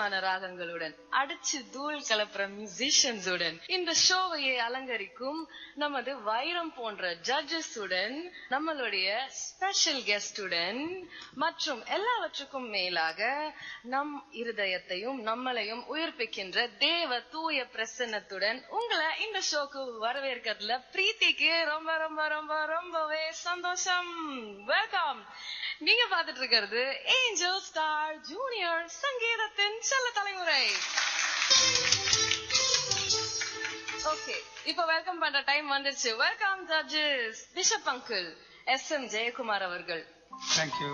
இன்பமான ராகங்களுடன் அடிச்சு தூள் கலப்புற மியூசிஷியன்ஸுடன் இந்த ஷோவையை அலங்கரிக்கும் நமது வைரம் போன்ற ஜட்ஜஸுடன் நம்மளுடைய ஸ்பெஷல் கெஸ்டுடன் மற்றும் எல்லாவற்றுக்கும் மேலாக நம் இருதயத்தையும் நம்மளையும் உயிர்ப்பிக்கின்ற தேவ தூய பிரசன்னத்துடன் உங்களை இந்த ஷோக்கு வரவேற்கிறதுல பிரீத்திக்கு ரொம்ப ரொம்ப ரொம்ப ரொம்பவே சந்தோஷம். வெல்கம் நீங்க பாத்துட்டு இருக்கிறது ஏஞ்சல் ஸ்டார் ஜூனியர் சங்கீதத்தின் செல்ல தலைமுறை. ஓகே இப்ப வெல்கம் பண்ற டைம் வந்துருச்சு. Welcome judges bishop uncle S M Jayakumar அவர்கள். Thank you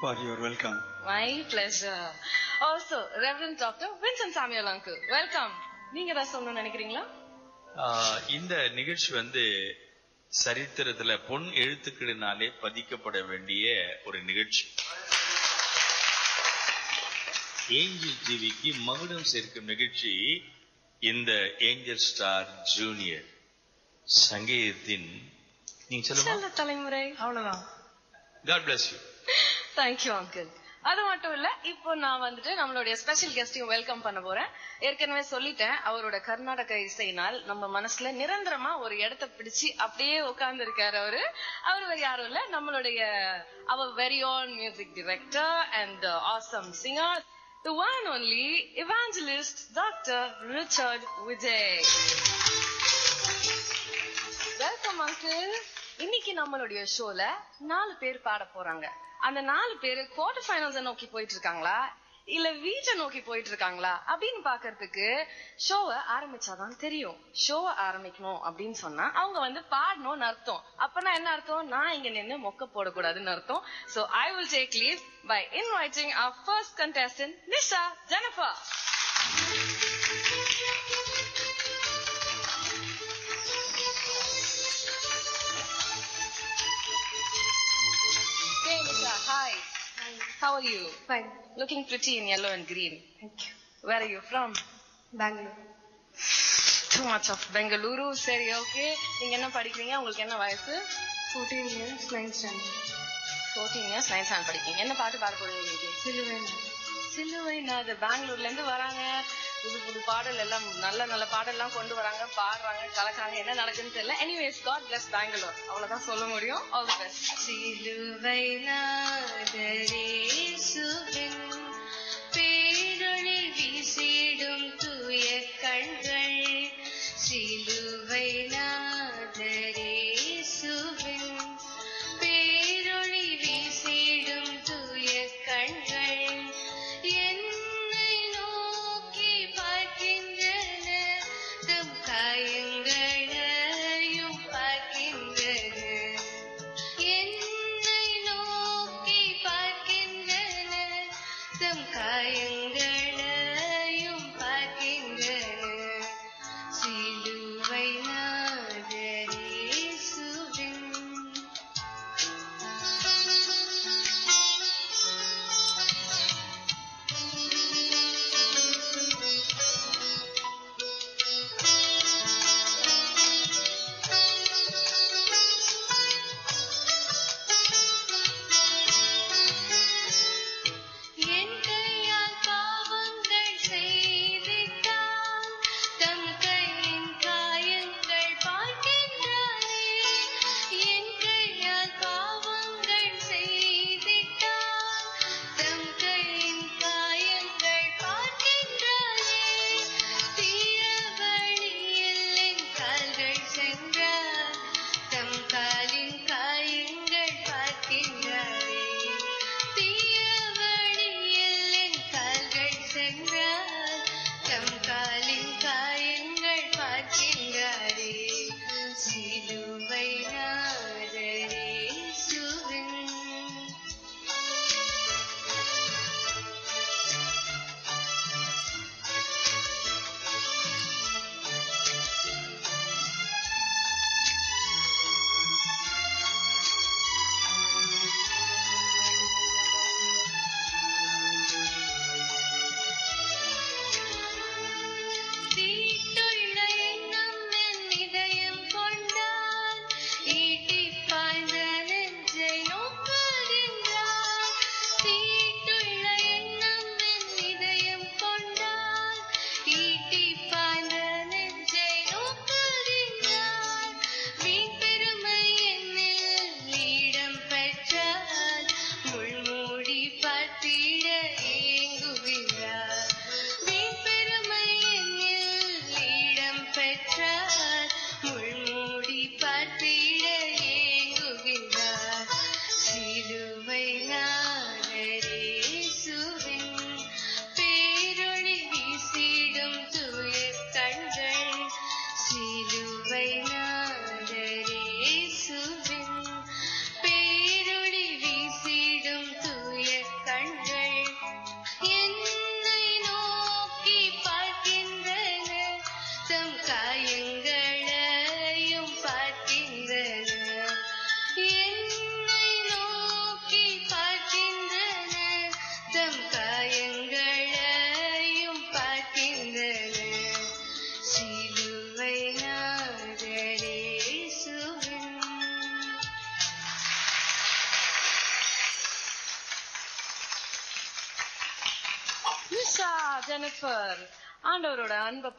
for your welcome. My pleasure also reverend doctor Vincent Samuel uncle welcome நீங்க ஏதாவது சொல்லணும்னு நினைக்கிறீங்களா? இந்த நிகழ்ச்சி வந்து சரித்திரத்துல பொன் எழுத்துக்களினாலே பதிக்கப்பட வேண்டிய ஒரு நிகழ்ச்சி. ஏஞ்சல் டிவிக்கு மகுடம் சேர்க்கும் நிகழ்ச்சி இந்த ஏஞ்சல் ஸ்டார் ஜூனியர் சங்கீதத்தின் நீங்க சொல்லுமா? செல்ல தலைமுறை. அவ்வளவுதான். God bless you thank you uncle அது மட்டும் இல்ல இப்போ நான் வந்துட்டு நம்மளுடைய ஸ்பெஷல் கெஸ்டையும் வெல்கம் பண்ண போறேன். ஏற்கனவே சொல்லிட்டேன் அவரோட கர்நாடக இசையினால் நம்ம மனசுல நிரந்தரமா ஒரு இடத்தை பிடிச்சு அப்படியே உட்கார்ந்து இருக்காரு அவரு. அவர் வேற யாரும் இல்ல நம்மளுடைய our very own music director and awesome singer the one only evangelist doctor Richard Vijay welcome uncle. இன்னைக்கு நம்மளுடைய ஷோல நாலு பேர் பாட போறாங்க. அந்த நாலு பேர் குவார்டர் ஃபைனல்ஸ் நோக்கி போயிட்டு இருக்காங்களா? இல்ல வீட்டை நோக்கி போயிட்டு இருக்காங்களா அப்படின்னு பாக்குறதுக்கு ஷோவை ஆரம்பிச்சாதான் தெரியும். ஷோவை ஆரம்பிக்கணும் அப்படின்னு சொன்னா அவங்க வந்து பாடணும்னு அர்த்தம். அப்பனா என்ன அர்த்தம்? நான் இங்க நின்று மொக்க போடக்கூடாதுன்னு அர்த்தம். So I will take leave by inviting our first contestant Nisha Jenefa hi. How are you? Fine. Looking pretty in yellow and green. Thank you. Where are you from? Bangalore. Too much of Bengaluru. சரி okay நீங்க என்ன படிக்கிறீங்க உங்களுக்கு என்ன வயசு 14 years, 9th standard. 14 years ninth standard படிக்கிறீங்க என்ன பாட்டு பாட போறீங்க Silver. சிலுவை நாது பெங்களூர்ல இருந்து வராங்க புது புது பாடல் எல்லாம் நல்ல நல்ல பாடல்லாம் கொண்டு வராங்க பாடுறாங்க கலக்குறாங்க என்ன நடக்குன்னு தெரியல. எனிவேஸ் காட் பிளஸ் பெங்களூர் அவ்வளவுதான் சொல்ல முடியும். ஆல் தி பெஸ்ட் சிலுவை நாதரேசுவின் வீசிடும் தூய கண்கள். சிலுவை நாதரேசுவின்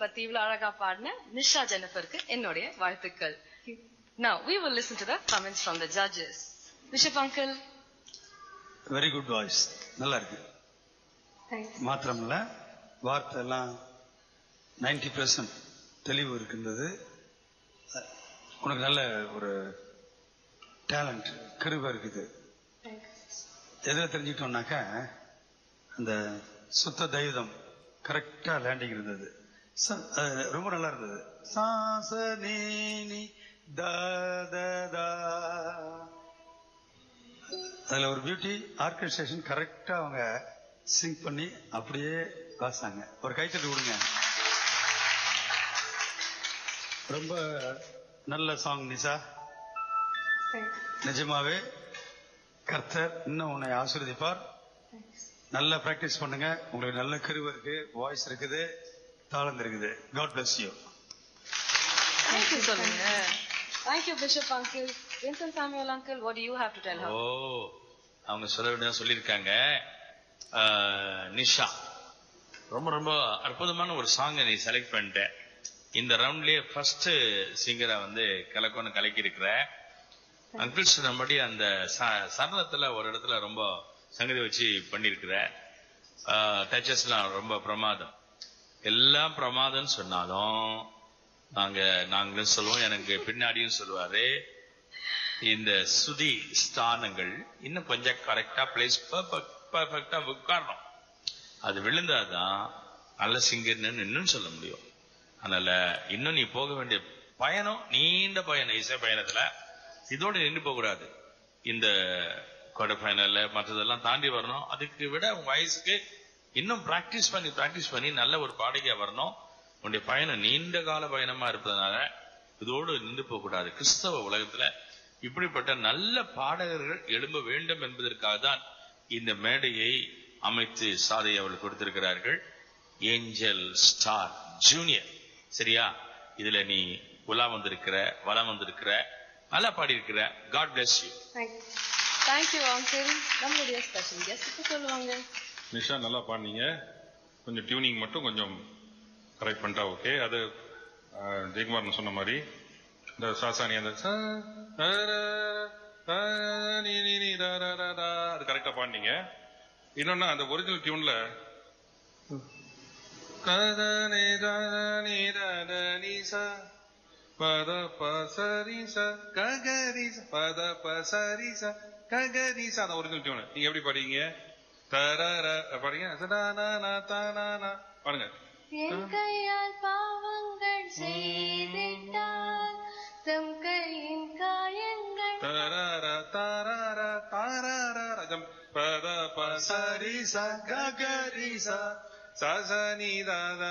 பத்தி இவ்வளவு அழகா பாடின நிஷா ஜெனிஃபருக்கு என்னுடைய வாழ்த்துக்கள். Now we will listen to the comments from the judges. Bishop uncle. Very good voice நல்லா இருக்கு. மாத்திரமில்ல வார்த்தை எல்லாம் நைன்டி பெர்சன்ட் தெளிவு இருக்கின்றது. உனக்கு நல்ல ஒரு டேலண்ட் கிருபை இருக்குது. எதில் தெரிஞ்சுக்கிட்டோம்னாக்கா அந்த சுத்த தெய்வம் கரெக்டா லேண்டிங் இருந்தது. ரொம்ப நல்லா இருந்தது சாச நீ நீ த த தா. அதுல ஒரு பியூட்டி ஆர்கனைசேஷன் கரெக்டா அவங்க சிங்க் பண்ணி அப்படியே வாசாங்க ஒரு கைத்தட்டு கொடுங்க ரொம்ப நல்ல சாங் நிசா நிஜமாவே கர்த்தர் இன்னும் உன்னை ஆசீர்வதிப்பார். நல்லா பிராக்டிஸ் பண்ணுங்க. உங்களுக்கு நல்ல கருவு இருக்கு வாய்ஸ் இருக்குது. தாளம் இருக்குது காட் பிளஸ் யூ you சொல்லுங்க. Uncle. Vincent Samuel uncle, what do you have to tell her? ஓ அவங்க சொல்ல வேண்டியது சொல்லியிருக்காங்க. நிஷா. ரொம்ப ரொம்ப அற்புதமான ஒரு சாங்கை நீ செலக்ட் பண்ணிட்ட. இந்த ரவுண்ட்லயே ஃபர்ஸ்ட் சிங்கரை வந்து கலக்கொன்னு கலக்கி இருக்கிற அங்கிள் சொன்னபடி அந்த ச- சரணத்துல ஒரு இடத்துல ரொம்ப சங்கதி வச்சு பண்ணிருக்கிற டச்சஸ்லாம் ரொம்ப பிரமாதம். எல்லாம் பிரமாதம்னு சொன்னாலும் நாங்க நாங்களும் சொல்லுவோம் எனக்கு பின்னாடியும் சொல்லுவாரு. இந்த சுதி ஸ்தானங்கள் இன்னும் கொஞ்சம் கரெக்டா பிளேஸ் பர்ஃபெக்டா உட்காரணும். அது விழுந்தாதான் நல்ல சிங்கர்னு இன்னும் சொல்ல முடியும். அதனால இன்னும் நீ போக வேண்டிய பயணம் நீண்ட பயணம் இசை பயணத்துல. இதோட நின்று போக கூடாது இந்த குவார்டர் ஃபைனல்ல மற்றதெல்லாம் தாண்டி வரணும். அதுக்கு விட உங்க வயசுக்கு இன்னும் பிராக்டிஸ் பண்ணி பிராக்டிஸ் பண்ணி நல்ல ஒரு பாடகையா வரணும். உன்னுடைய பயணம் நீண்ட கால பயணமா இருப்பதனால இதோடு நின்று போக கூடாது கிறிஸ்தவ உலகத்துல இப்படிப்பட்ட நல்ல பாடகர்கள் எழும்ப வேண்டும் என்பதற்காக தான் இந்த மேடையை அமைத்து சாதை அவர்கள் கொடுத்திருக்கிறார்கள். Angel star junior. சரியா? இதுல நீ உலா வந்திருக்கிற வலம் வந்திருக்கிற நல்லா பாடியிருக்கிற. God bless you thank you நம்மளுடைய ஸ்பெஷல் கெஸ்ட் சொல்லுவாங்க. நிஷா நல்லா பாடினீங்க. கொஞ்சம் டியூனிங் மட்டும் கொஞ்சம் கரெக்ட் பண்ணிட்டா ஓகே அது ஜெயக்குமார் சொன்ன மாதிரி. இந்த சாசானி அந்த ர, நீ, நீ, அது கரெக்டா பாடினீங்க. இன்னொன்னு அந்த ஒரிஜினல் டியூன்ல பத பசரி ச பத பசரி ச அந்த ஒரிஜினல் டியூன் நீங்க எப்படி பாடுவீங்க? தரர பாடுங்க. பாடுங்க. என் கையால் பாவங்கள் செய்திட்டால் தம் கையின் காயங்கள் தரர தாரர தாரர ரஜம். பத பசரி ச ககரி ச சசனி தத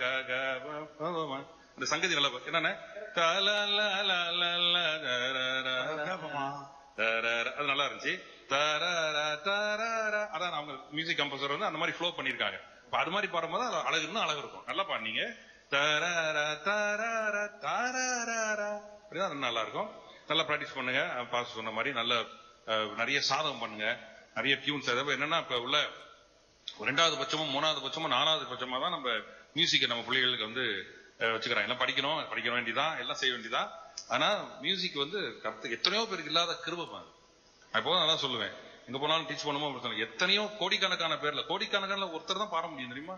க ப ப ம. அந்த சங்கதி நல்லா என்னண்ணே தல ல ல ல ல த ர ர ர. தரர அது நல்லா இருந்துச்சு. அதான் அவங்க மியூசிக் கம்போசர் வந்து அந்த மாதிரி ஃப்ளோ பண்ணிருக்காங்க இப்ப அது மாதிரி பாடும்போது அது அழகு இன்னும் அழகு இருக்கும். நல்லா பாடினீங்க. தரர தரர தரர. அப்படிதான் நல்லா இருக்கும். நல்லா ப்ராக்டிஸ் பண்ணுங்க. பாஸ் சொன்ன மாதிரி நல்ல நிறைய சாதகம் பண்ணுங்க. நிறைய டியூன்ஸ் அதாவது என்னன்னா இப்ப உள்ள ஒரு ரெண்டாவது பட்சமும் மூணாவது பட்சமும் நாலாவது பட்சமா தான் நம்ம மியூசிக்கை நம்ம பிள்ளைகளுக்கு வந்து வச்சுக்கிறாங்க. எல்லாம் படிக்கணும் படிக்க வேண்டியதான் எல்லாம் செய்ய வேண்டியதான் ஆனா மியூசிக் வந்து கருத்து எத்தனையோ பேருக்கு இல்லாத கிருபம் அது நான் எப்போதும் அதான் சொல்லுவேன். எங்க போனாலும் டீச் பண்ணுமோ அப்படி எத்தனையோ கோடிக்கணக்கான பேர்ல கோடிக்கணக்கான ஒருத்தர் தான் பாட முடியும் தெரியுமா?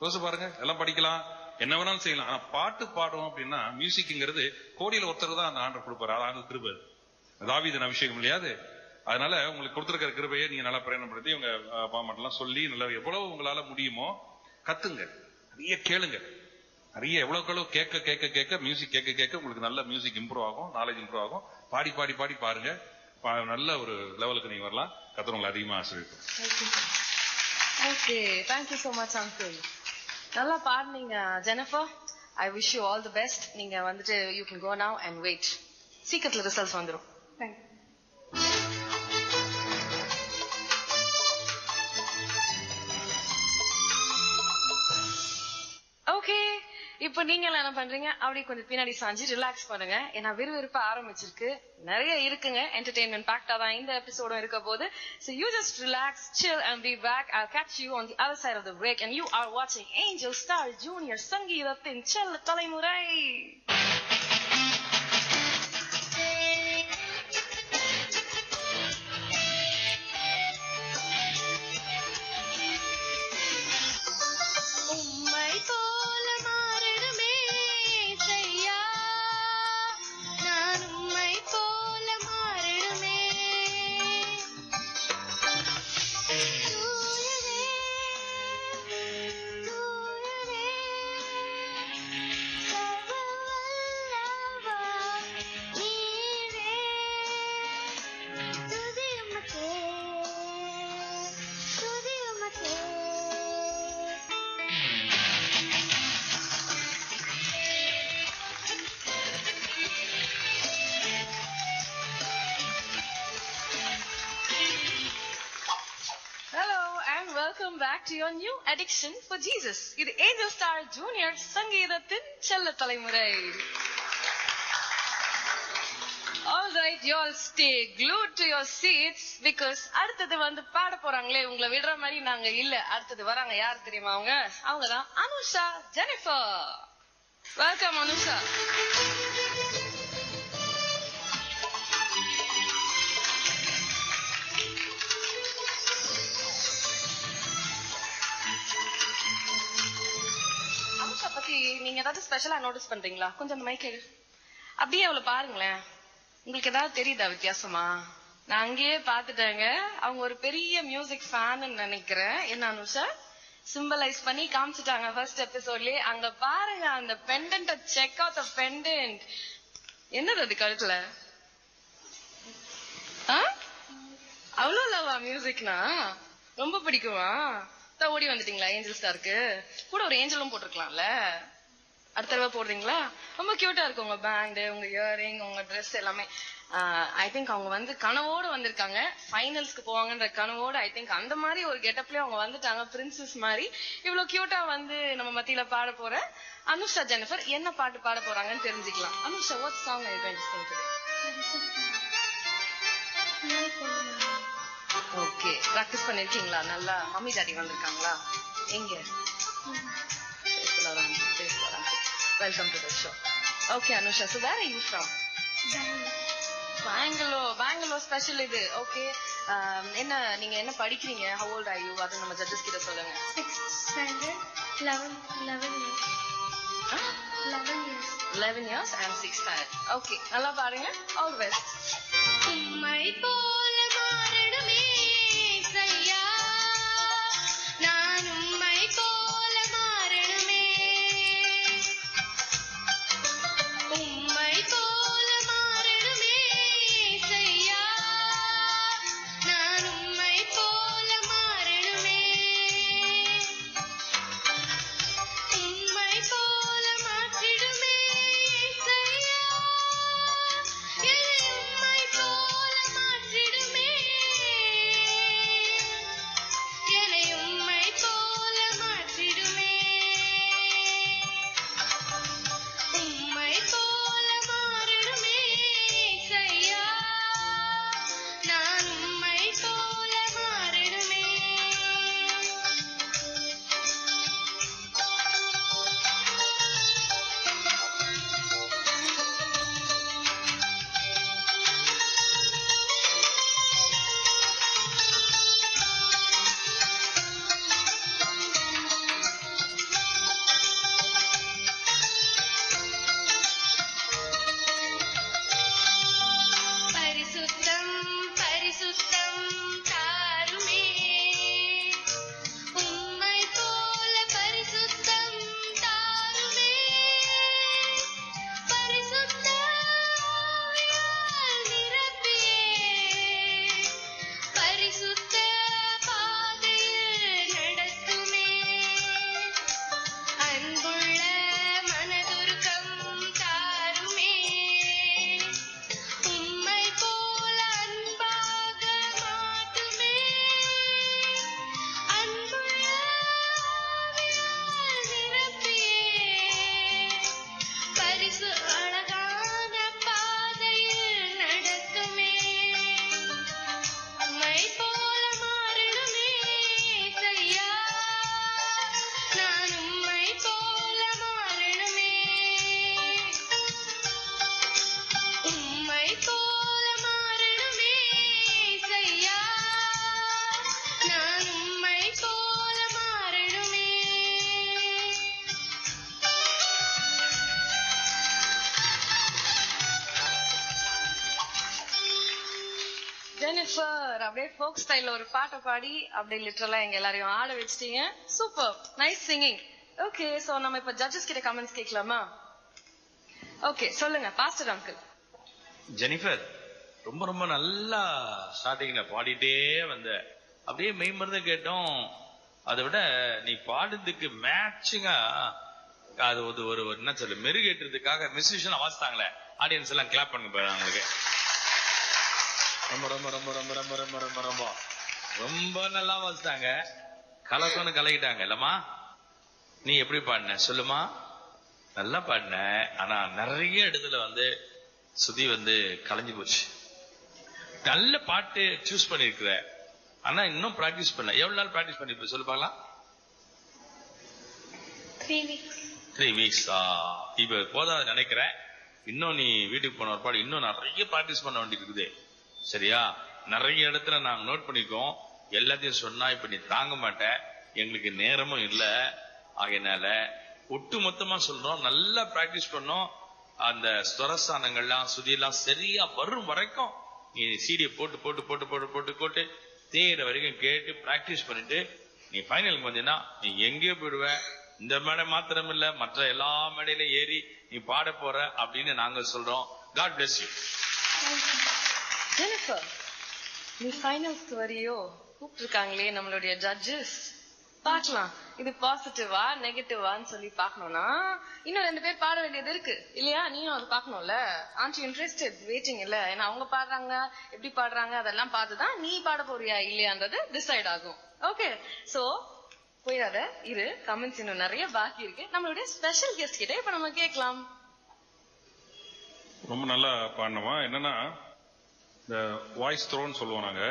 யோசிச்சு பாருங்க எல்லாம் படிக்கலாம் என்ன வேணாலும் செய்யலாம். ஆனா பாட்டு பாடுவோம் அப்படின்னா மியூசிக்ங்கிறது கோடியில ஒருத்தர் தான் அந்த ஆண்டர் கொடுப்பாரு. அது ஆண்டு கிருபர் தாவீதன் அபிஷேகம் இல்லையாது அதனால உங்களுக்கு கொடுத்துருக்கிற கிருபையை நீங்க நல்லா பிரயணப்படுத்தி உங்க அப்பா அம்மாட்டெல்லாம் சொல்லி நல்லா எவ்வளவு உங்களால முடியுமோ கத்துங்க. நிறைய கேளுங்க. நிறைய எவ்வளவுக்கு கேட்க கேட்க கேட்க மியூசிக் கேட்க கேட்க உங்களுக்கு நல்ல மியூசிக் இம்ப்ரூவ் ஆகும் நாலேஜ் இம்ப்ரூவ் ஆகும். பாடி பாடி பாடி பாருங்க. நல்ல ஒரு லெவலுக்கு நீங்க வரலாம். கத்தர் உங்களை அதிகமா ஆசிரியப்போம் Okay, thank you so much uncle. நல்லா பாடுனீங்க Jennifer I wish you all the best நீங்க வந்துட்டு you can go now and wait சீக்கிரத்துல ரிசல்ட்ஸ் வந்துரும். ஓகே இப்ப நீங்க என்ன பண்றீங்க? அப்படியே கொஞ்சம் பின்னாடி சாஞ்சு ரிலாக்ஸ் பண்ணுங்க. ஏன்னா விறுவிறுப்ப ஆரம்பிச்சிருக்கு. நிறைய இருக்குங்க. என்டர்டெயின்மெண்ட் பேக்டா தான் இந்த எபிசோடும் இருக்க போது so you just relax chill and be back. I'll catch you on the other side of the break. And you are watching angel star junior சங்கீதத்தின் செல்ல தலைமுறை ஜீசஸ் இது ஏஞ்சல் ஸ்டார் ஜூனியர் சங்கீதத்தின் செல்ல தலைமுறை. All right you all stay glued to your seats அடுத்தது வந்து பாட போறாங்களே உங்களை விடுற மாதிரி நாங்க இல்ல. அடுத்தது வராங்க யார் தெரியுமா அவங்க? அவங்க தான் அனுஷா ஜெனிஃபர் வெல்கம் அனுஷா. அனுஷா நீங்க ஏதாவது ஸ்பெஷலா நோட்டீஸ் பண்றீங்களா? கொஞ்சம் அந்த மைக்கு அப்படியே அவளை பாருங்களேன். உங்களுக்கு ஏதாவது தெரியுதா வித்தியாசமா? நான் அங்கேயே பாத்துட்டேங்க அவங்க ஒரு பெரிய மியூசிக் ஃபேன் நினைக்கிறேன். என்ன அனுஷா? சிம்பலைஸ் பண்ணி காமிச்சிட்டாங்க ஃபர்ஸ்ட் எபிசோட்லயே அங்க பாருங்க அந்த pendant check out the pendant என்னது அது கழுத்துல? அவ்வளவு லவ்வா மியூசிக்னா ரொம்ப பிடிக்குமா? தான் ஓடி வந்துட்டீங்களா ஏஞ்சல் ஸ்டாருக்கு கூட ஒரு ஏஞ்சலும் போட்டிருக்கலாம்ல. அடுத்த தடவை போடுறீங்களா? ரொம்ப கியூட்டா இருக்கு உங்க பேண்டு உங்க இயரிங் உங்க ட்ரெஸ் எல்லாமே. ஐ திங்க் அவங்க வந்து கனவோட வந்திருக்காங்க. ஃபைனல்ஸ்க்கு போவாங்கன்ற கனவோட ஐ திங்க் அந்த மாதிரி ஒரு கெட்டப்லயே அவங்க வந்துட்டாங்க பிரின்சஸ் மாதிரி. இவ்வளவு கியூட்டா வந்து நம்ம மத்தியில பாட போற அனுஷா ஜெனிஃபர் என்ன பாட்டு பாட போறாங்கன்னு தெரிஞ்சுக்கலாம். Anusha what song I going to sing today okay practice பண்ணிருக்கீங்களா? நல்லா மம்மி டாடி வந்திருக்காங்களா? எங்க? Welcome to the show okay Anusha. So where you from Bangalore Bangalore special இது. ஓகே um, என்ன நீங்க என்ன படிக்கிறீங்க? ஹவு ஓல்ட் ஆர் யூ அது நம்ம ஜட்ஜஸ் கிட்ட சொல்லுங்க. Eleven years and six okay நல்லா பாருங்க. ஆல் பெஸ்ட் ஜெனிஃபர் அப்படியே ஃபோக் ஸ்டைல்ல ஒரு பாட்டை பாடி அப்படியே லிட்டரலா எங்க எல்லாரையும் ஆட வச்சிட்டீங்க. Super nice singing okay so நம்ம இப்ப ஜட்ஜஸ் கிட்ட கமெண்ட்ஸ் கேட்கலாமா? ஓகே சொல்லுங்க பாஸ்டர் அங்கிள் ஜெனிஃபர் ரொம்ப ரொம்ப நல்லா ஸ்டார்டிங்ல பாடிட்டே வந்த. அப்படியே மெய்மறந்து கேட்டோம். அதை விட நீ பாடுறதுக்கு மேட்சிங்கா அது ஒரு ஒரு என்ன சொல்லு மெருகேற்றுறதுக்காக மியூசிஷியன் வாசித்தாங்களே. ஆடியன்ஸ் எல்லாம் கிளாப் பண்ணுங்க பாரு அவங்களுக்கு. ரொம்ப ரொம்ப ரொம்ப ரொம்ப ரொம்ப ரொம்ப ரொம்ப ரொம்ப. ரொம்ப நல்லா வாசித்தாங்க கலக்கொன்னு கலக்கிட்டாங்க. இல்லம்மா? நீ எப்படி பாடின? சொல்லுமா? நல்லா பாடின. ஆனா நிறைய இடத்துல வந்து சுதி வந்து கலைஞ்சு போச்சு. நல்ல பாட்டு சூஸ் பண்ணிருக்கிற ஆனா இன்னும் பிராக்டிஸ் பண்ணல. எவ்வளவு நாள் பிராக்டிஸ் பண்ணிருப்ப? சொல்லு பார்க்கலாம். த்ரீ வீக்ஸ் இப்ப போதாது நினைக்கிறேன். இன்னும் நீ வீட்டுக்கு போன ஒரு பாடு. இன்னும் நிறைய பிராக்டிஸ் பண்ண வேண்டியது இருக்குது சரியா? நிறைய இடத்துல நாங்க நோட் பண்ணிக்கோம் எல்லாத்தையும் சொன்னா இப்ப நீ தாங்க மாட்ட. எங்களுக்கு நேரமும் இல்ல. ஆகையினால ஒட்டு மொத்தமா சொல்றோம். நல்லா பிராக்டிஸ் பண்ணோம். அந்த ஸ்வரஸ்தானங்கள்லாம் சுதியெல்லாம் சரியா வரும் வரைக்கும் நீ சீடியை போட்டு போட்டு போட்டு போட்டு போட்டு போட்டு தேயிற வரைக்கும் கேட்டு பிராக்டிஸ் பண்ணிட்டு நீ ஃபைனலுக்கு வந்தீங்கன்னா நீ எங்கேயோ போயிடுவ. இந்த மேடை மாத்திரம் இல்ல மற்ற எல்லா மேடையிலும் ஏறி நீ பாட போற அப்படின்னு நாங்க சொல்றோம். காட் பிளஸ் யூ ஜெனிஃபர் நீ ஃபைனல்ஸ்க்கு வரியோ? கூப்பிட்டுருக்காங்களே நம்மளுடைய ஜட்ஜஸ் பார்க்கலாம். இது பாசிட்டிவா நெகட்டிவான்னு சொல்லி பார்க்கணும்னா இன்னும் ரெண்டு பேர் பாட வேண்டியது இருக்கு. இல்லையா? நீயும் அது பார்க்கணும்ல? ஆன்ட் இன்ட்ரெஸ்டட் வெயிட்டிங் இல்ல. ஏன்னா அவங்க பாடுறாங்க எப்படி பாடுறாங்க அதெல்லாம் பார்த்துதான் நீ பாட போறியா இல்லையான்றது டிசைட் ஆகும். ஓகே சோ போயிடாத. இரு. கமெண்ட்ஸ் இன்னும் நிறைய பாக்கி இருக்கு. நம்மளுடைய ஸ்பெஷல் கெஸ்ட் கிட்ட இப்ப நம்ம கேட்கலாம். ரொம்ப நல்லா பாடணுமா என்னன்னா இந்த வாய்ஸ் த்ரோன்னு சொல்லுவோம் நாங்க.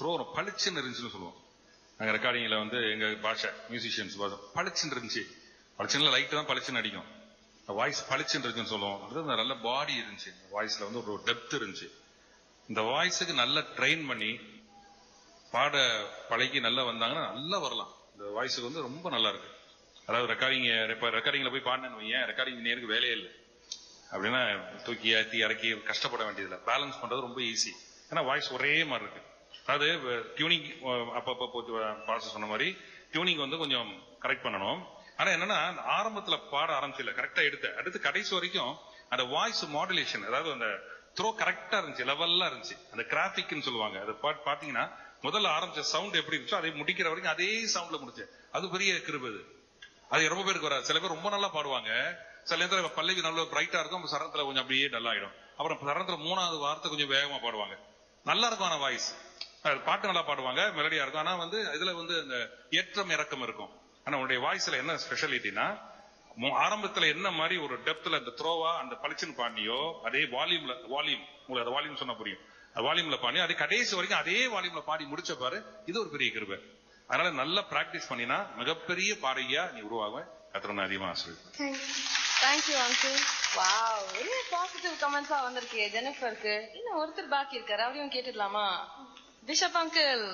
த்ரோ பளிச்சுன்னு இருந்துச்சுன்னு சொல்லுவோம். நாங்க ரெக்கார்டிங்ல வந்து எங்க பாஷை மியூசிஷியன்ஸ் பளிச்சுன்னு இருந்துச்சு. பளிச்சுன்னு லைட் தான் பளிச்சுன்னு அடிக்கும். வாய்ஸ் பளிச்சுன்னு இருந்துச்சுன்னு சொல்லுவோம். அது நல்ல பாடி இருந்துச்சு. வாய்ஸ்ல வந்து ஒரு டெப்த் இருந்துச்சு. இந்த வாய்ஸுக்கு நல்லா ட்ரெயின் பண்ணி பாட பழகி நல்லா வந்தாங்கன்னா நல்லா வரலாம். இந்த வாய்ஸுக்கு வந்து ரொம்ப நல்லா இருக்கு. அதாவது ரெக்கார்டிங் இப்ப ரெக்கார்டிங்ல போய் பாடினேன்னு வையேன் ரெக்கார்டிங் நேருக்கு வேலையே இல்லை. அப்படின்னா தூக்கி ஏத்தி இறக்கி கஷ்டப்பட வேண்டியதில்லை. பேலன்ஸ் பண்றது ரொம்ப ஈஸி ஏன்னா வாய்ஸ் ஒரே மாதிரி இருக்கு. அதாவது டியூனிங் அப்பப்போ போட்டு பாச சொன்ன மாதிரி டியூனிங் வந்து கொஞ்சம் கரெக்ட் பண்ணணும். ஆனா என்னன்னா ஆரம்பத்துல பாட ஆரம்பிச்சில கரெக்டா எடுத்த அடுத்து கடைசி வரைக்கும் அந்த வாய்ஸ் மாடுலேஷன் அதாவது அந்த த்ரோ கரெக்டா இருந்துச்சு லெவல்லா இருந்துச்சு. அந்த கிராஃபிக்னு சொல்லுவாங்க. அது பாட் பாத்தீங்கன்னா முதல்ல ஆரம்பிச்ச சவுண்ட் எப்படி இருந்துச்சோ அதை முடிக்கிற வரைக்கும் அதே சவுண்ட்ல முடிச்சு அது பெரிய கிருபது அது. அது ரொம்ப பேருக்கு வராது. சில பேர் ரொம்ப நல்லா பாடுவாங்க. சில நேரத்துல பல்லவி நல்ல பிரைட்டா இருக்கும் அப்போ சரணத்துல கொஞ்சம் அப்படியே டல் ஆயிடும். அப்புறம் சரணத்துல மூணாவது வார்த்தை கொஞ்சம் வேகமா பாடுவாங்க. நல்லா இருக்கும் ஆனா வாய்ஸ் பாட்டு நல்லா பாடுவாங்க மெலடியா இருக்கும். ஆனா வந்து இதுல வந்து அந்த ஏற்றம் இறக்கம் இருக்கும். ஆனா உன்னுடைய வாய்ஸ்ல என்ன ஸ்பெஷாலிட்டினா ஆரம்பத்துல என்ன மாதிரி ஒரு டெப்த்ல அந்த த்ரோவா அந்த பளிச்சுன்னு பாண்டியோ அதே வால்யூம்ல வால்யூம் உங்களுக்கு அந்த வால்யூம் சொன்னா புரியும். வால்யூம்ல பாடி அதே கடைசி வரைக்கும் அதே வால்யூம்ல பாடி முடிச்ச பாரு இது ஒரு பெரிய கிருபை. அதனால நல்லா பிராக்டிஸ் பண்ணினா மிகப்பெரிய பாறையா நீ உருவாக கத்திரனை அதிகமா ஆசிரியர் தேங்க்யூ அங்கிள் வாவ் ஒரே பாசிட்டிவ் கமெண்ட்ஸா வந்திருக்கு ஜெனிஃபருக்கு. இன்னும் ஒருத்தர் பாக்கி இருக்காரு அவரையும் கேட்டுடலாமா? பிஷப் அங்கிள்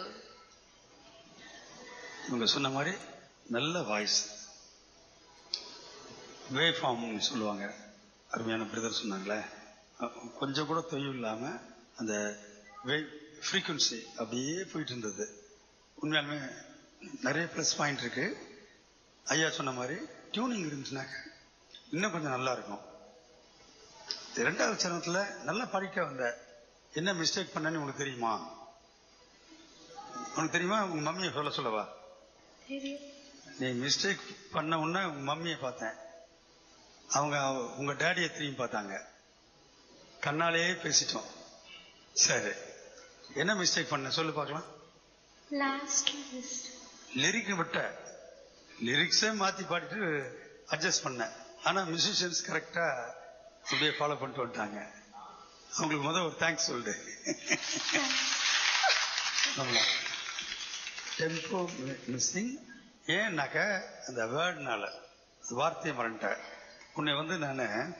இவங்க சொன்ன மாதிரி நல்ல வாய்ஸ் வே ஃபார்ம் சொல்லுவாங்க. அருமையான பிரதர் சொன்னாங்களே. கொஞ்சம் கூட தொய்வு இல்லாமல் அந்த வே ஃப்ரீக்குவன்சி அப்படியே போயிட்டு இருந்தது. உண்மையாலுமே நிறைய ப்ளஸ் பாயிண்ட் இருக்கு. ஐயா சொன்ன மாதிரி டியூனிங் இருந்துச்சுனாக்க இன்னும் கொஞ்சம் நல்லா இருக்கும் இரண்டாவது சரணத்துல நல்லா பாடிட்டே வந்த என்ன மிஸ்டேக் பண்ணேன்னு உனக்கு தெரியுமா? உனக்கு தெரியுமா? உங்க மம்மியை சொல்ல சொல்லவா? நீ மிஸ்டேக் பண்ண உடனே உங்க மம்மியை பார்த்தேன். அவங்க உங்க டேடியை திரும்பி பார்த்தாங்க. கண்ணாலேயே பேசிட்டோம். சரி. என்ன மிஸ்டேக் பண்ண? சொல்லு பார்க்கலாம். லிரிக் விட்ட. லிரிக்ஸே மாத்தி பாடிட்டு அட்ஜஸ்ட் பண்ணேன். ஆனா மியூசிஷியன்ஸ் கரெக்டா அப்படியே ஃபாலோ பண்ணிட்டு வந்துட்டாங்க. அவங்களுக்கு முதல் ஒரு தேங்க்ஸ் சொல்லிடு டெம்போ மிஸ்ஸிங் ஏன்னாக்க அந்த வேர்ட்னால வார்த்தையை மறந்துட்டேன். உன்னை வந்து நான்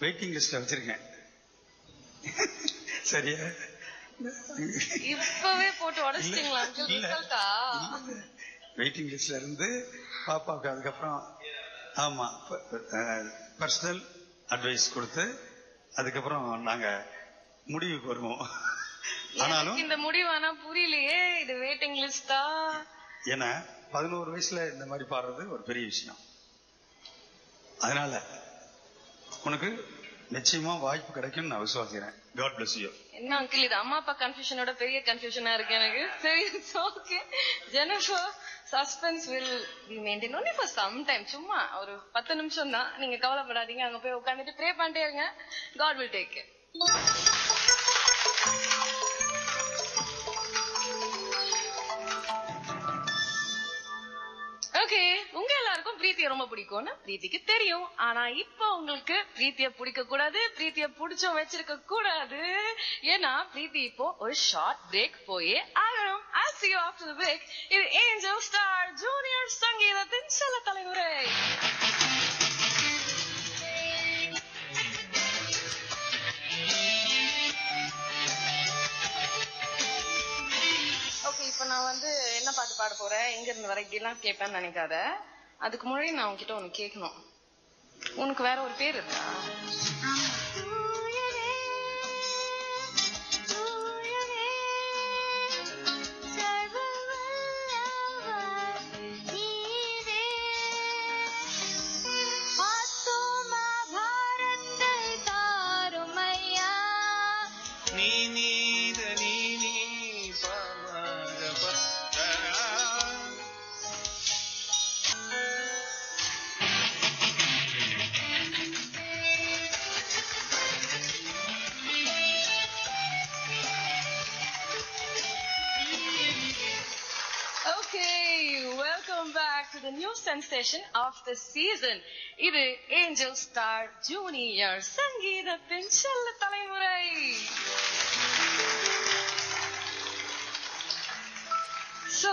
வெயிட்டிங் லிஸ்ட்ல வச்சிருக்கேன். சரியா? இப்பவே போட்டு உடைச்சிட்டீங்களா? வெயிட்டிங் லிஸ்ட்ல இருந்து பாப்பாவுக்கு அதுக்கப்புறம் ஆமா. பர்சனல் அட்வைஸ் கொடுத்து அதுக்கப்புறம் நாங்க முடிவுக்கு வருவோம். ஆனாலும் இந்த முடிவு ஆனா புரியலையே இது வெயிட்டிங் லிஸ்டா ஏன்னா பதினோரு வயசுல இந்த மாதிரி பாடுறது ஒரு பெரிய விஷயம். அதனால உனக்கு நிச்சயமா வாய்ப்பு கிடைக்கும்னு நான் விசுவாசிக்கிறேன். God bless you. என்ன அங்கிள் இது அம்மா அப்பா கன்ஃபியூஷனோட பெரிய கன்ஃபியூஷனா இருக்கு எனக்கு. சரி okay Jennifer suspense will be maintain only for some time சும்மா ஒரு பத்து நிமிஷம் தான் நீங்க கவலைப்படாதீங்க. அங்க போய் உட்காந்துட்டு ப்ரே பண்ணிட்டே இருங்க. God will take okay. உங்க எல்லாருக்கும் பிரீத்திய ரொம்ப பிடிக்கும்னு பிரீத்திக்கு தெரியும். ஆனா இப்போ உங்களுக்கு பிரீத்திய பிடிக்க கூடாது பிரீத்திய பிடிச்சும் வச்சிருக்க கூடாது. ஏன்னா பிரீத்தி இப்போ ஒரு ஷார்ட் பிரேக் போயே ஆகணும். I see you after the இது ஏஞ்சல் ஸ்டார் ஜூனியர் சங்கீதத்தின் சில தலைமுறை. இப்ப நான் வந்து என்ன பாட்டு பாட போறேன்? எங்க இருந்து வர இப்படிலாம் கேட்பேன்னு நினைக்காத. அதுக்கு முன்னாடி நான் உன்கிட்ட உனக்கு கேட்கணும். உனக்கு வேற ஒரு பேர் இருக்கா? Sensation season. இது ஏஞ்சல் ஸ்டார் ஜூனியர் சங்கீதத்தின் செல்ல தலைமுறை. சோ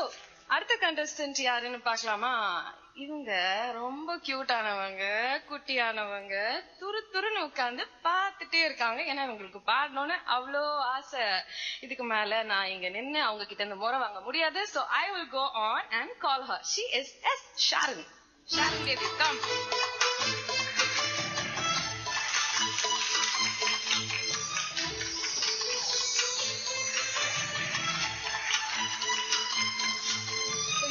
அடுத்த கண்டஸ்டன்ட் யாருன்னு பாக்கலாமா இவங்க ரொம்ப கியூட்டானவங்க குட்டியானவங்க துரு துருன்னு உட்கார்ந்து பார்த்துட்டே இருக்காங்க. ஏன்னா இவங்களுக்கு பாடணும்னு அவ்வளோ ஆசை. இதுக்கு மேல நான் இங்க நின்னு அவங்க கிட்ட இருந்து முறை வாங்க முடியாது. So I will go on and call her she is yes Sharon baby come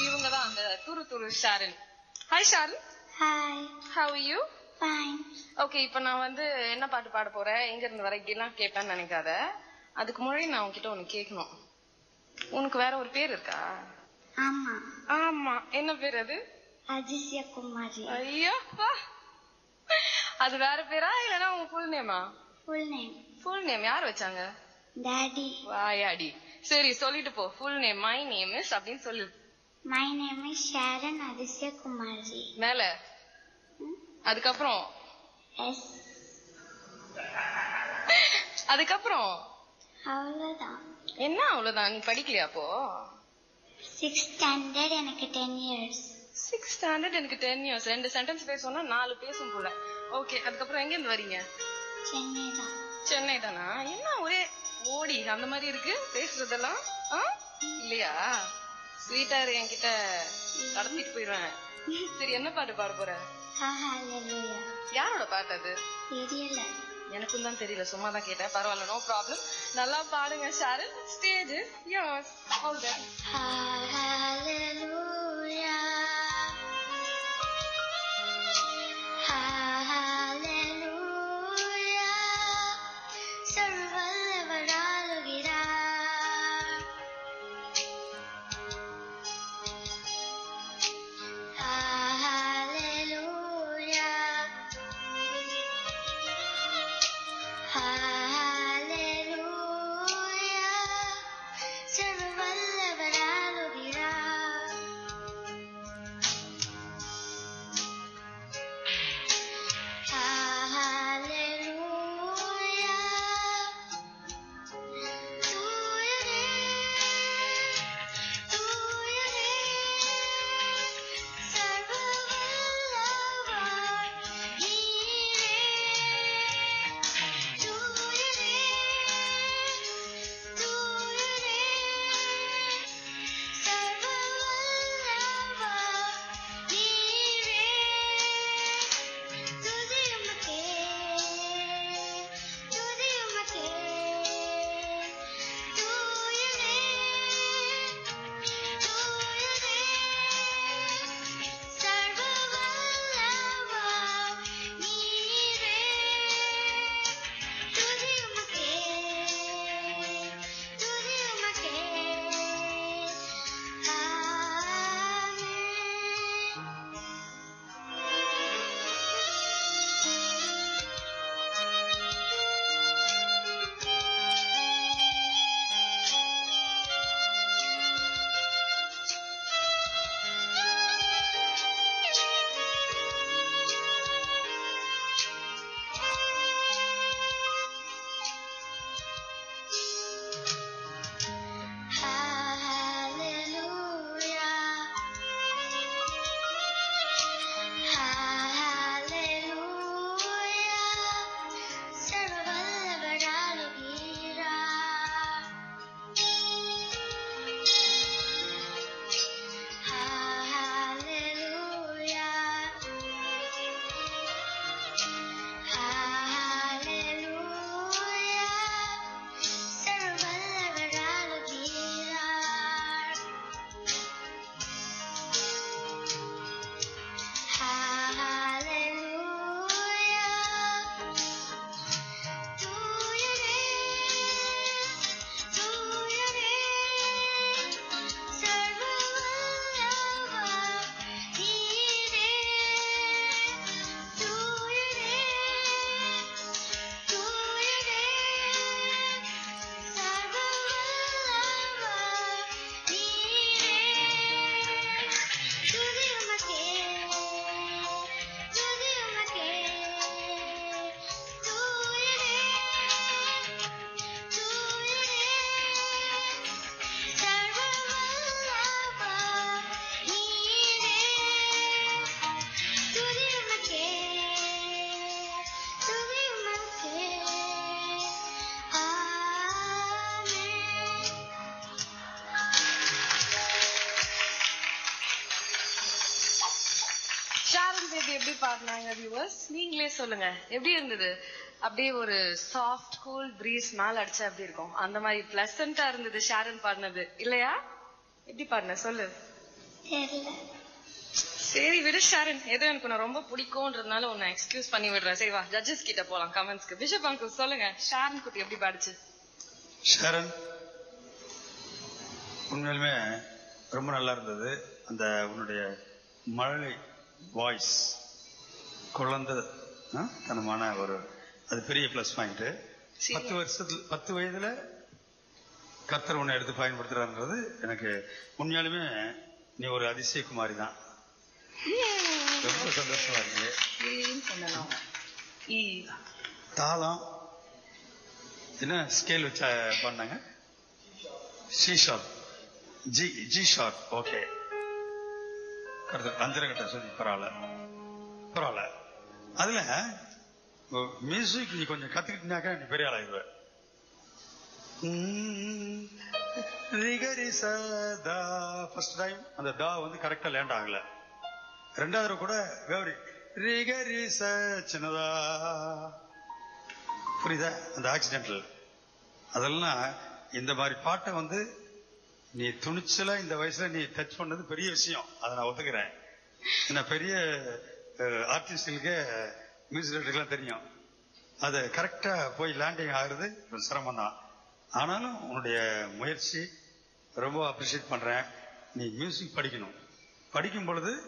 இவங்க தான் அந்த துரு துரு Sharon. Hi Sharon Hi, how you. Okay இப்போ நான் வந்து என்ன பாட்டு பாட போறேன்? எங்க இருந்து வர இப்படிலாம் கேட்பேன்னு நினைக்காத. அதுக்கு முன்னாடி நான் உன்கிட்ட ஒண்ணு கேட்கணும். உனக்கு வேற ஒரு பேர் இருக்கா? ஆமா. ஆமா. என்ன பேர் அது? அதிசய குமாரி ஐயோ. அது வேற பேரா இல்லனா உங்க ஃபுல் நேமா ஃபுல் நேம் ஃபுல் நேம் யார் வச்சாங்க? டாடி வாயாடி. சரி சொல்லிட்டு போ. Full name my name is அப்படின்னு சொல்லு. மை நேம் இஸ் ஷாரன் அதிசய குமாரி மேல அதுக்கப்புறம்? எஸ் அதுக்கப்புறம்? அவ்வளோதான். என்ன அவ்வளவுதான் நீ படிக்கலையா அப்போ? சிக்ஸ் ஸ்டாண்டர்ட் எனக்கு டென் இயர்ஸ் சிக்ஸ் ஸ்டாண்டர்ட் எனக்கு டென் இயர்ஸ் ரெண்டு சென்டென்ஸ் பேசணும்னா நாலு பேசும் போல. ஓகே அதுக்கப்புறம் எங்க இருந்து வரீங்க? சென்னை தான். சென்னை தானா? என்ன ஒரே ஓடி அந்த மாதிரி இருக்கு? பேசுறதெல்லாம்? இல்லையா? ஸ்வீட்டா இரு என்கிட்ட கடத்திட்டு போயிடுவேன். சரி என்ன பாட்டு பாட போற? யாரோட பாட்டு அது? தெரியல. எனக்கும் தான் தெரியல சும்மா தான் கேட்டேன். பரவாயில்ல நோ ப்ராப்ளம் நல்லா பாடுங்க Sharon stage yours all that viewers நீங்களே சொல்லுங்க. எப்படி இருந்தது? அப்படியே ஒரு சாஃப்ட் கூல் பிரீஸ் மேல அடிச்சா எப்படி இருக்கும்? அந்த மாதிரி பிளசண்டா இருந்தது ஷாரன் பாடினது. இல்லையா? எப்படி பாடின? சொல்லு. சரி விடு ஷாரன். ஏதோ எனக்கு உன்னை ரொம்ப பிடிக்கும்ன்றதுனால உன்னை எக்ஸ்கியூஸ் பண்ணி விடுறேன். சரி வா. ஜட்ஜஸ் கிட்ட போலாம் கமெண்ட்ஸ்க்கு பிஷப் அங்கிள் சொல்லுங்க. ஷாரன் குட்டி எப்படி பாடிச்சு? ஷரண் உண்மையிலுமே ரொம்ப நல்லா இருந்தது. அந்த உன்னுடைய மழலை வாய்ஸ் குழந்த தனமான ஒரு அது பெரிய பிளஸ் பாயிண்ட். பத்து வருஷத்துல பத்து வயதுல கர்த்தர் உன்னை எடுத்து பயன்படுத்துறான்றது எனக்கு உண்மையாலுமே நீ ஒரு அதிசய குமாரி தான் ரொம்ப சந்தோஷமா இருக்கு. தாளம். என்ன ஸ்கேல் வச்ச பண்ணாங்க? C sharp G G sharp okay அஞ்சரகட்ட சொல்லி பரவாயில்ல. பரவாயில்ல. அதுல மியூசிக் நீ கொஞ்சம் கத்துக்கிட்டீங்கன்னாக்கா நீ பெரிய ஆளாயிருவ உம், ரிகரி ஃபர்ஸ்ட் டைம் அந்த தா வந்து கரெக்டா லேண்ட் ஆகல. ரெண்டாவது கூட கௌரி ரிகரி ச சின்னதா. புரியுதா? அந்த ஆக்சிடென்டல் அதெல்லாம் இந்த மாதிரி பாட்டை வந்து நீ துணிச்சல இந்த வயசுல நீ டச் பண்ணது பெரிய விஷயம். அதை நான் ஒத்துக்கிறேன். என்ன பெரிய ஆர்டிஸ்டுகளுக்கு மியூசிக் தெரியும். அது கரெக்டாக போய் லேண்டிங் ஆகுறது கொஞ்சம் சிரமம் தான் ஆனாலும் உன்னுடைய முயற்சி ரொம்ப அப்ரிஷியேட் பண்ணுறேன் நீ மியூசிக் படிக்கணும். படிக்கும் பொழுது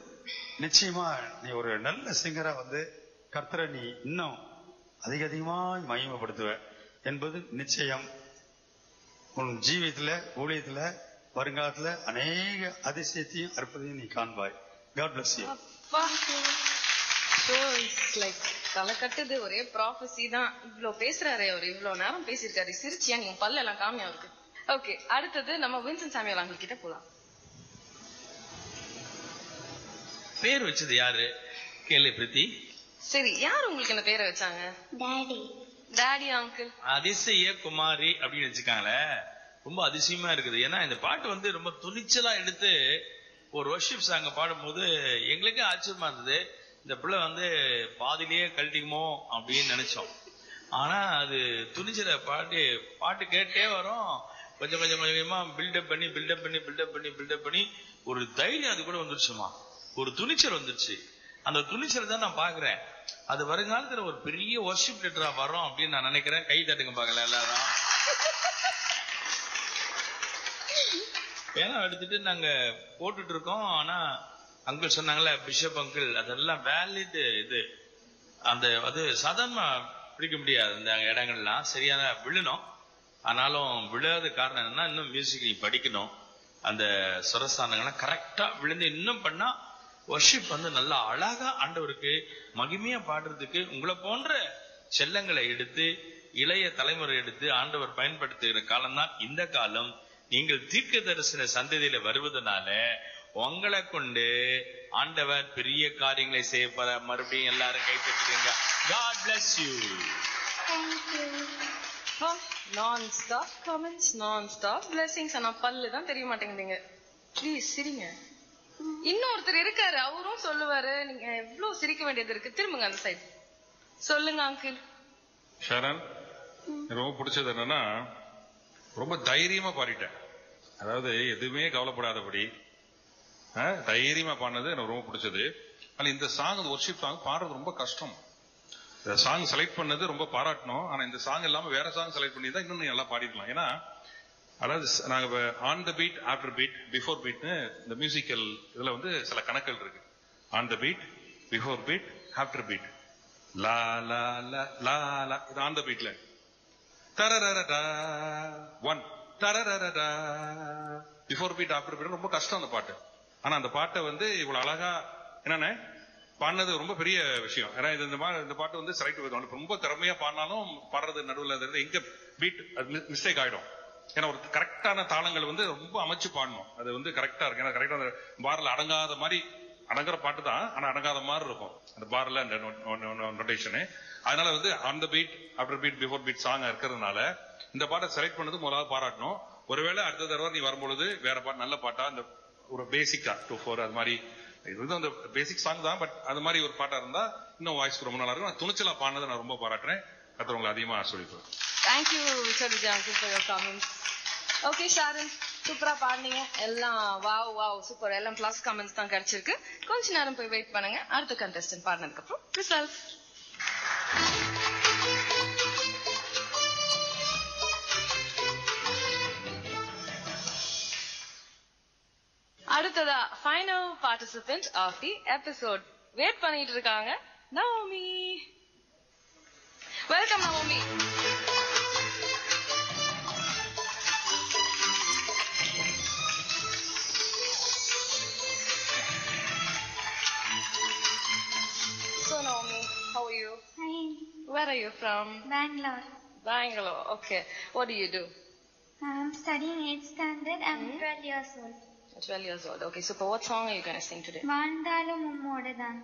நிச்சயமா நீ ஒரு நல்ல சிங்கராக வந்து கர்த்தரை நீ இன்னும் அதிக அதிகமாக மகிமைப்படுத்துவ என்பது நிச்சயம். உன் ஜீவியத்தில் ஊழியத்தில் வருங்காலத்தில் அநேக அதிசயத்தையும் அற்புதத்தையும் நீ காண்பாய். God bless you so it's like தலை கட்டுது ஒரே ப்ராஃபஸி தான். இவ்ளோ பேசுறாரே அவர் இவ்ளோ நேரம் பேசியிருக்காரு. சிரிச்சியா நீங்க பல்ல எல்லாம் காமியா இருக்கு ஓகே அடுத்தது நம்ம வின்சன் சாமியல் அங்கிள் கிட்ட போலாம். பேர் வச்சது யாரு? கேளு பிரீத்தி. சரி யார் உங்களுக்கு இந்த பேரை வச்சாங்க? டாடி டாடி அங்கிள் அதிசய குமாரி அப்படின்னு வச்சுக்காங்களே. ரொம்ப அதிசயமா இருக்குது. ஏன்னா இந்த பாட்டு வந்து ரொம்ப துணிச்சலா எடுத்து ஒரு ஒர்ஷிப் சாங்க பாடும்போது எங்களுக்கே ஆச்சரியமா இருந்தது. இந்த பிள்ளை வந்து பாதிலேயே கழட்டிக்குமோ அப்படின்னு நினைச்சோம். ஆனா அது துணிச்சல பாட்டு பாட்டு கேட்டே வரும். கொஞ்சம் கொஞ்சம் கொஞ்சமா பில்டப் பண்ணி பில்டப் பண்ணி பில்டப் பண்ணி பில்டப் பண்ணி ஒரு தைரியம் அது கூட வந்துருச்சுமா? ஒரு துணிச்சல் வந்துருச்சு. அந்த துணிச்சலை தான் நான் பாக்குறேன் அது வருங்காலத்துல ஒரு பெரிய ஒர்ஷிப் லெட்டரா வரும் அப்படின்னு நான் நினைக்கிறேன். கை தட்டுங்க பார்க்கல எல்லாரும். பேனா எடுத்துட்டு நாங்க போட்டுட்டு இருக்கோம். ஆனா அங்கிள் சொன்னாங்கல்ல பிஷப் அங்கிள் அதெல்லாம் வேலிட் இது. அந்த அது சாதாரணமா பிடிக்க முடியாது. அந்த இடங்கள்லாம் சரியான விழணும். ஆனாலும் விழாத காரணம் என்னன்னா இன்னும் மியூசிக் நீ படிக்கணும். அந்த சுரஸ்தானங்கள்லாம் கரெக்டா விழுந்து இன்னும் பண்ணா ஒர்ஷிப் வந்து நல்லா அழகா ஆண்டவருக்கு மகிமையா பாடுறதுக்கு உங்களை போன்ற செல்லங்களை எடுத்து இளைய தலைமுறை எடுத்து ஆண்டவர் பயன்படுத்துகிற காலம்தான் இந்த காலம். நீங்கள் தீர்க்க தரிசன சந்ததியில வருவதனால உங்களை கொண்டு ஆண்டவர் பெரிய காரியங்களை செய்ய போற மறுபடியும் எல்லாரும் கை தட்டுங்க God bless you. Thank you நான் ஸ்டாப் கமெண்ட்ஸ் நான் ஸ்டாப் பிளெஸிங்ஸ் ஆனா பல்லு தான் தெரிய மாட்டேங்குதுங்க. ப்ளீஸ் சிரிங்க. இன்னொருத்தர் இருக்காரு அவரும் சொல்லுவாரு நீங்க எவ்வளவு சிரிக்க வேண்டியது இருக்கு? திரும்புங்க அந்த சைடு சொல்லுங்க அங்கிள் ஷரண் எனக்கு ரொம்ப பிடிச்சது என்னன்னா ரொம்ப தைரியமா பாடிட்டேன். அதாவது எதுவுமே கவலைப்படாதபடி தைரியமா பாடினது எனக்கு ரொம்ப பிடிச்சது. ஆனால் இந்த சாங் ஒர்ஷிப் சாங் பாடுறது ரொம்ப கஷ்டம். இந்த சாங் செலக்ட் பண்ணது ரொம்ப பாராட்டணும். ஆனா இந்த சாங் இல்லாம வேற சாங் செலக்ட் பண்ணி தான் இன்னும் நல்லா பாடிக்கலாம் ஏன்னா அதாவது நாங்கள் நாங்க on the beat after beat before பீட்னு இந்த மியூசிக்கல் இதுல வந்து சில கணக்குகள் இருக்கு. On the beat before beat after beat லா லா லா லா லா. இது ஆன் த பீட்ல தரரரடா ஒன் தரரடா பிஃபோர் பீட் ஆஃப்டர் பீட் ரொம்ப கஷ்டம் அந்த பாட்டு. ஆனா அந்த பாட்டை வந்து இவ்வளவு அழகா என்னன்னு பாடினது ரொம்ப பெரிய விஷயம். ஏன்னா இது இந்த மாதிரி இந்த பாட்டு வந்து செலக்ட் ரொம்ப திறமையா பாடினாலும் பாடுறது நடுவில் இருந்து எங்க பீட் அது மிஸ்டேக் ஆயிடும். ஏன்னா ஒரு கரெக்டான தாளங்கள் வந்து ரொம்ப அமைச்சு பாடணும். அது வந்து கரெக்டா இருக்கு. ஏன்னா கரெக்டா அந்த பார்ல அடங்காத மாதிரி அடங்குற பாட்டு தான். ஆனா அடங்காத மாதிரி இருக்கும். அந்த பார்ல அந்த நொட்டேஷனு அதனால வந்து அந்த beat after beat before beat song இருக்கிறதுனால இந்த பாட்டை செலக்ட் பண்ணது முதலாவது பாராட்டணும். ஒருவேளை அடுத்த தடவை நீ வரும்பொழுது வேற பாட்டு நல்ல பாட்டா அந்த ஒரு பேசிக்கா டூ ஃபோர் அது மாதிரி இது வந்து அந்த பேசிக் சாங் தான் பட் அது மாதிரி ஒரு பாட்டா இருந்தா இன்னும் வாய்ஸ் ரொம்ப நல்லா இருக்கும். நான் துணிச்சலா பாடினதை நான் ரொம்ப பாராட்டுறேன். கத்துறவங்களை அதிகமா சொல்லிப்பேன் thank you Vijay uncle for your comments okay Sharon சூப்பரா பாடுனீங்க. எல்லாம் வாவ் வாவ் சூப்பர் எல்லாம் பிளஸ் கமெண்ட்ஸ் தான் கிடைச்சிருக்கு. கொஞ்ச நேரம் போய் வெயிட் பண்ணுங்க. அடுத்த கண்டஸ்டன்ட் பாடினதுக்கு அப்புறம் ரிசல்ட் அடுத்ததா final participant of the episode wait பண்ணிட்டு இருக்காங்க Naomi welcome Naomi So Naomi, how are you? Hi, Where are you from? Bangalore. Bangalore. Okay. What do you do? I'm studying 8th standard. I'm 12 years old. 12 years old. Okay. So what song are you going to sing today? வாழ்ந்தாலும் உம்மோடு தான்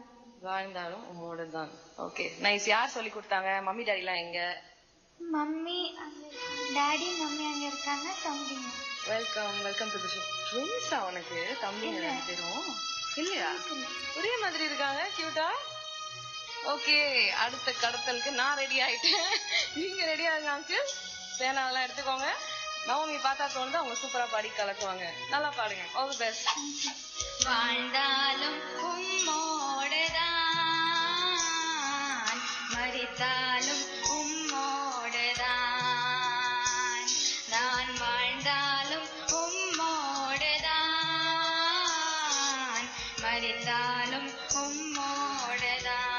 வாழ்ந்தாலும் உம்மோடு தான் okay nice யார் சொல்லி கொடுத்தாங்க? Mummy டாடிலாம் எங்க? மம்மி டாடி மம்மி அங்க இருக்காங்க தம்பிங்க welcome welcome to the show ட்வின்ஸா உனக்கு? இல்ல. ரெண்டு பேரும்? இல்லையா? ஒரே மாதிரி இருக்காங்க கியூட்டா ஓகே அடுத்த கடத்தலுக்கு நான் ரெடி ஆயிட்டேன். நீங்க ரெடி ஆகுங்க அங்கிள் பேனாவெல்லாம் எடுத்துக்கோங்க. நவமி பார்த்தா தோணுது அவங்க சூப்பரா பாடி கலக்குவாங்க. நல்லா பாடுங்க. ஆல் தி பெஸ்ட் வாழ்ந்தாலும் உம்மோடுதான் மரித்தாலும் உம்மோடுதான் நான் வாழ்ந்தாலும் உம்மோடுதான் மறித்தாலும் உம்மோடுதான்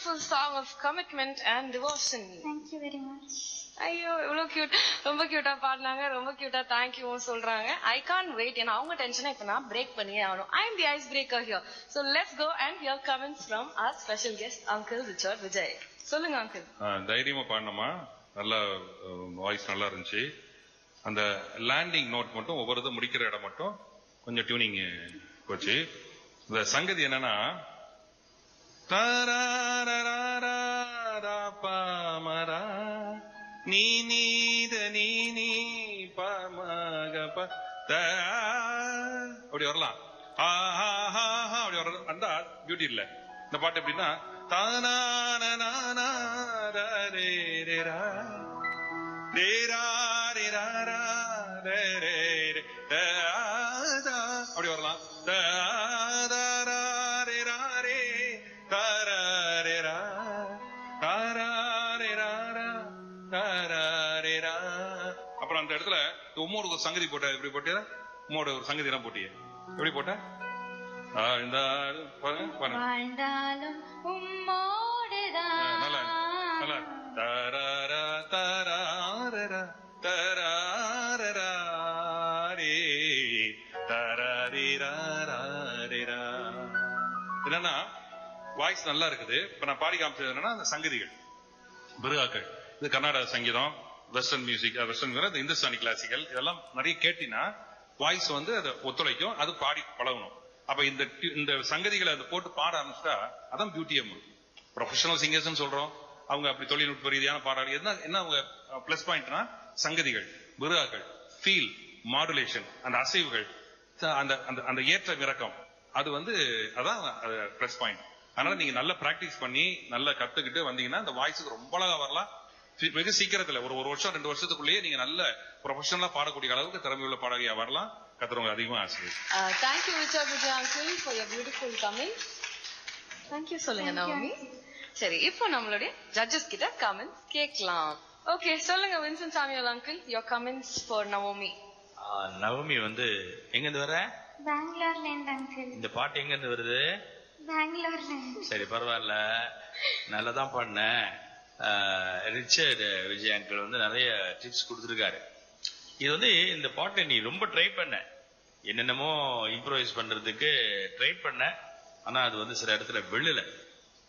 beautiful song of commitment and devotion. Thank you very much. ஐயோ இவ்வளவு கியூட் ரொம்ப கியூட்டா பாடினாங்க. ரொம்ப கியூட்டா தேங்க்யூ சொல்றாங்க. ஐ கான் வெயிட் ஏன்னா அவங்க டென்ஷனை இப்ப நான் பிரேக் பண்ணியே ஆகணும். I am the ice breaker here so let's go and hear comments from our special guest uncle Richard Vijay சொல்லுங்க அங்கிள் தைரியமா பாடினோமா? நல்ல வாய்ஸ் நல்லா இருந்துச்சு. அந்த லேண்டிங் நோட் மட்டும் ஒவ்வொரு இது முடிக்கிற இடம் மட்டும் கொஞ்சம் டியூனிங் போச்சு. இந்த சங்கதி என்னன்னா தாராரராராராபாமரா, நீ நீத நீ நீ பமக ப அப்படி வரலாம் ஆ, ஆ, அப்படி வர அந்த பியூட்டி இல்ல இந்த பாட்டு எப்படின்னா தானா ரே, ரா. ரே, ரா, ரே, ரா, ஒரு சங்கதி போட்ட எப்படி போட்டியா? உம்மோட ஒரு சங்கதி எல்லாம் போட்டியே. எப்படி போட்ட? வாழ்ந்தாலும் உம்மோடுதான். நல்லா நல்லா தராரா தராரரா தராரரா ரே தராரிராரா என்னன்னா வாய்ஸ் நல்லா இருக்குது. இப்ப நான் பாடி காமிச்சது என்னன்னா அந்த சங்கதிகள் பிருகாக்கள். இது கர்நாடக சங்கீதம். வெஸ்டர்ன் மியூசிக் வெஸ்டர்ன் இந்த இந்துஸ்தானி கிளாசிக்கல் இதெல்லாம் நிறைய கேட்டினா வாய்ஸ் வந்து அதை ஒத்துழைக்கும் அது பாடி பழகணும். அப்ப இந்த இந்த சங்கதிகளை அதை போட்டு பாட ஆரம்பிச்சிட்டா அதான் பியூட்டியம் ப்ரொஃபஷனல் சிங்கர்ஸ் சொல்றோம். அவங்க அப்படி தொழில்நுட்ப ரீதியான பாடாளி என்ன என்ன அவங்க பிளஸ் பாயிண்ட்னா சங்கதிகள் விருகாக்கள் ஃபீல் மாடுலேஷன் அந்த அசைவுகள் அந்த அந்த அந்த ஏற்ற இறக்கம் அது வந்து அதான் பிளஸ் பாயிண்ட் அதனால நீங்க நல்லா பிராக்டிஸ் பண்ணி நல்லா கத்துக்கிட்டு வந்தீங்கன்னா அந்த வாய்ஸுக்கு ரொம்ப அழகா வரலாம். வெகு சீக்கிரத்துல ஒரு ஒரு வருஷம் ரெண்டு வருஷத்துக்குள்ளேயே நீங்க நல்ல ப்ரொஃபஷனலா பாடக்கூடிய அளவுக்கு திறமையுள்ள பாடகியா வரலாம். கத்துறவங்க அதிகமா ஆசை thank you Richard Vijay uncle for your beautiful comment thank you சொல்லுங்க நவமி சரி இப்போ நம்மளுடைய ஜட்ஜஸ் கிட்ட கமெண்ட்ஸ் கேட்கலாம். ஓகே சொல்லுங்க Vincent Samuel uncle your comments for Naomi Navami வந்து எங்க இருந்து வர பெங்களூர்ல இருந்து அங்கிள் இந்த பாட்டு எங்க இருந்து வருது? பெங்களூர்ல இருந்து சரி பரவாயில்ல. நல்லா தான் பண்ணேன் ரிச்சர்ட் விஜய் அங்கிள் வந்து நிறைய டிப்ஸ் கொடுத்துருக்காரு. இது வந்து இந்த பாட்டை நீ ரொம்ப ட்ரை பண்ண. என்னென்னமோ இம்ப்ரோவைஸ் பண்றதுக்கு ட்ரை பண்ண. ஆனா அது வந்து சில இடத்துல விழல.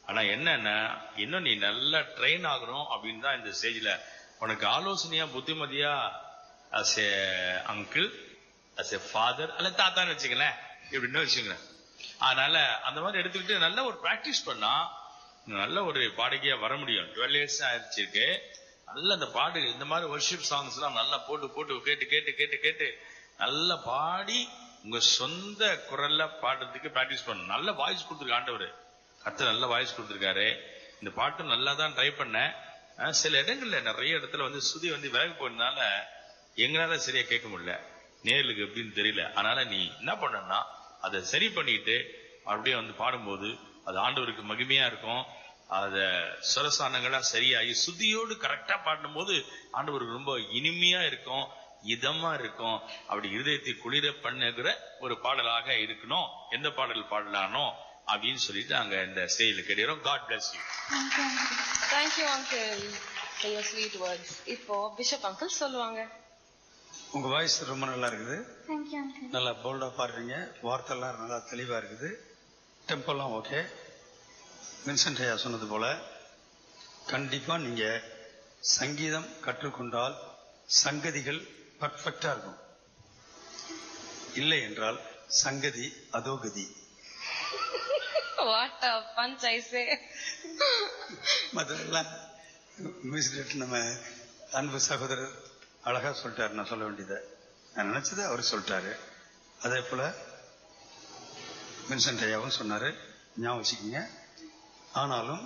ஆனா என்னன்னா இன்னும் நீ நல்லா ட்ரெயின் ஆகணும் அப்படின்னு தான் இந்த ஸ்டேஜ்ல உனக்கு ஆலோசனையா புத்திமதியா as a uncle as a father அல்ல தாத்தான்னு வச்சுங்களேன் இப்படின்னு வச்சுங்களேன் அதனால அந்த மாதிரி எடுத்துக்கிட்டு நல்ல ஒரு ப்ராக்டிஸ் பண்ணா நல்ல ஒரு பாடகியா வர முடியும். டுவெல் இயர்ஸ் ஆயிடுச்சிருக்கு நல்ல அந்த பாடு இந்த மாதிரி ஒர்ஷிப் சாங்ஸ் எல்லாம் நல்லா போட்டு போட்டு கேட்டு கேட்டு கேட்டு கேட்டு நல்லா பாடி உங்க சொந்த குரல்ல பாடுறதுக்கு பிராக்டிஸ் பண்ணணும். நல்ல வாய்ஸ் கொடுத்துருக்கு ஆண்டவர். கத்து நல்ல வாய்ஸ் கொடுத்துருக்காரு. இந்த பாட்டு நல்லா தான் ட்ரை பண்ணேன். சில இடங்கள்ல நிறைய இடத்துல வந்து சுதி வந்து விலகி போனதுனால எங்களால சரியா கேட்க முடியல. நேர்களுக்கு எப்படின்னு தெரியல. அதனால நீ என்ன பண்ணனா அதை சரி பண்ணிட்டு அப்படியே வந்து பாடும்போது அது ஆண்டவருக்கு மகிமையா இருக்கும். அத சுரசானங்களா சரியாகி சுத்தியோடு கரெக்டா பாடும்போது ஆண்டவருக்கு ரொம்ப இனிமையா இருக்கும் இதமா இருக்கும். அப்படி இருதயத்தை குளிர பண்ணுகிற ஒரு பாடலாக இருக்கணும். எந்த பாடல் பாடலானோ அப்படின்னு சொல்லிட்டு அங்க இந்த ஸ்டேஜ்ல கேட்கிறோம் God bless you thank you uncle for your sweet words இப்போ பிஷப் அங்கிள் சொல்லுவாங்க. உங்க வாய்ஸ் ரொம்ப நல்லா இருக்குது. நல்லா போல்டா பாடுறீங்க. வார்த்தைலாம் நல்லா தெளிவா இருக்குது. டெம்போலாம் ஓகே வின்சென்ட் ஐயா சொன்னது போல கண்டிப்பா நீங்க சங்கீதம் கற்றுக்கொண்டால் சங்கதிகள் பர்ஃபெக்டா இருக்கும். இல்லை என்றால் சங்கதி அதோகதி. மியூசிக் நம்ம அன்பு சகோதரர் அழகா சொல்லிட்டாரு நான் சொல்ல வேண்டியதை. நான் நினைச்சதை அவர் சொல்லிட்டாரு. அதே போல வின்சென்ட் ஐயாவும் சொன்னாரு ஞாபகம் வச்சுக்கோங்க. ஆனாலும்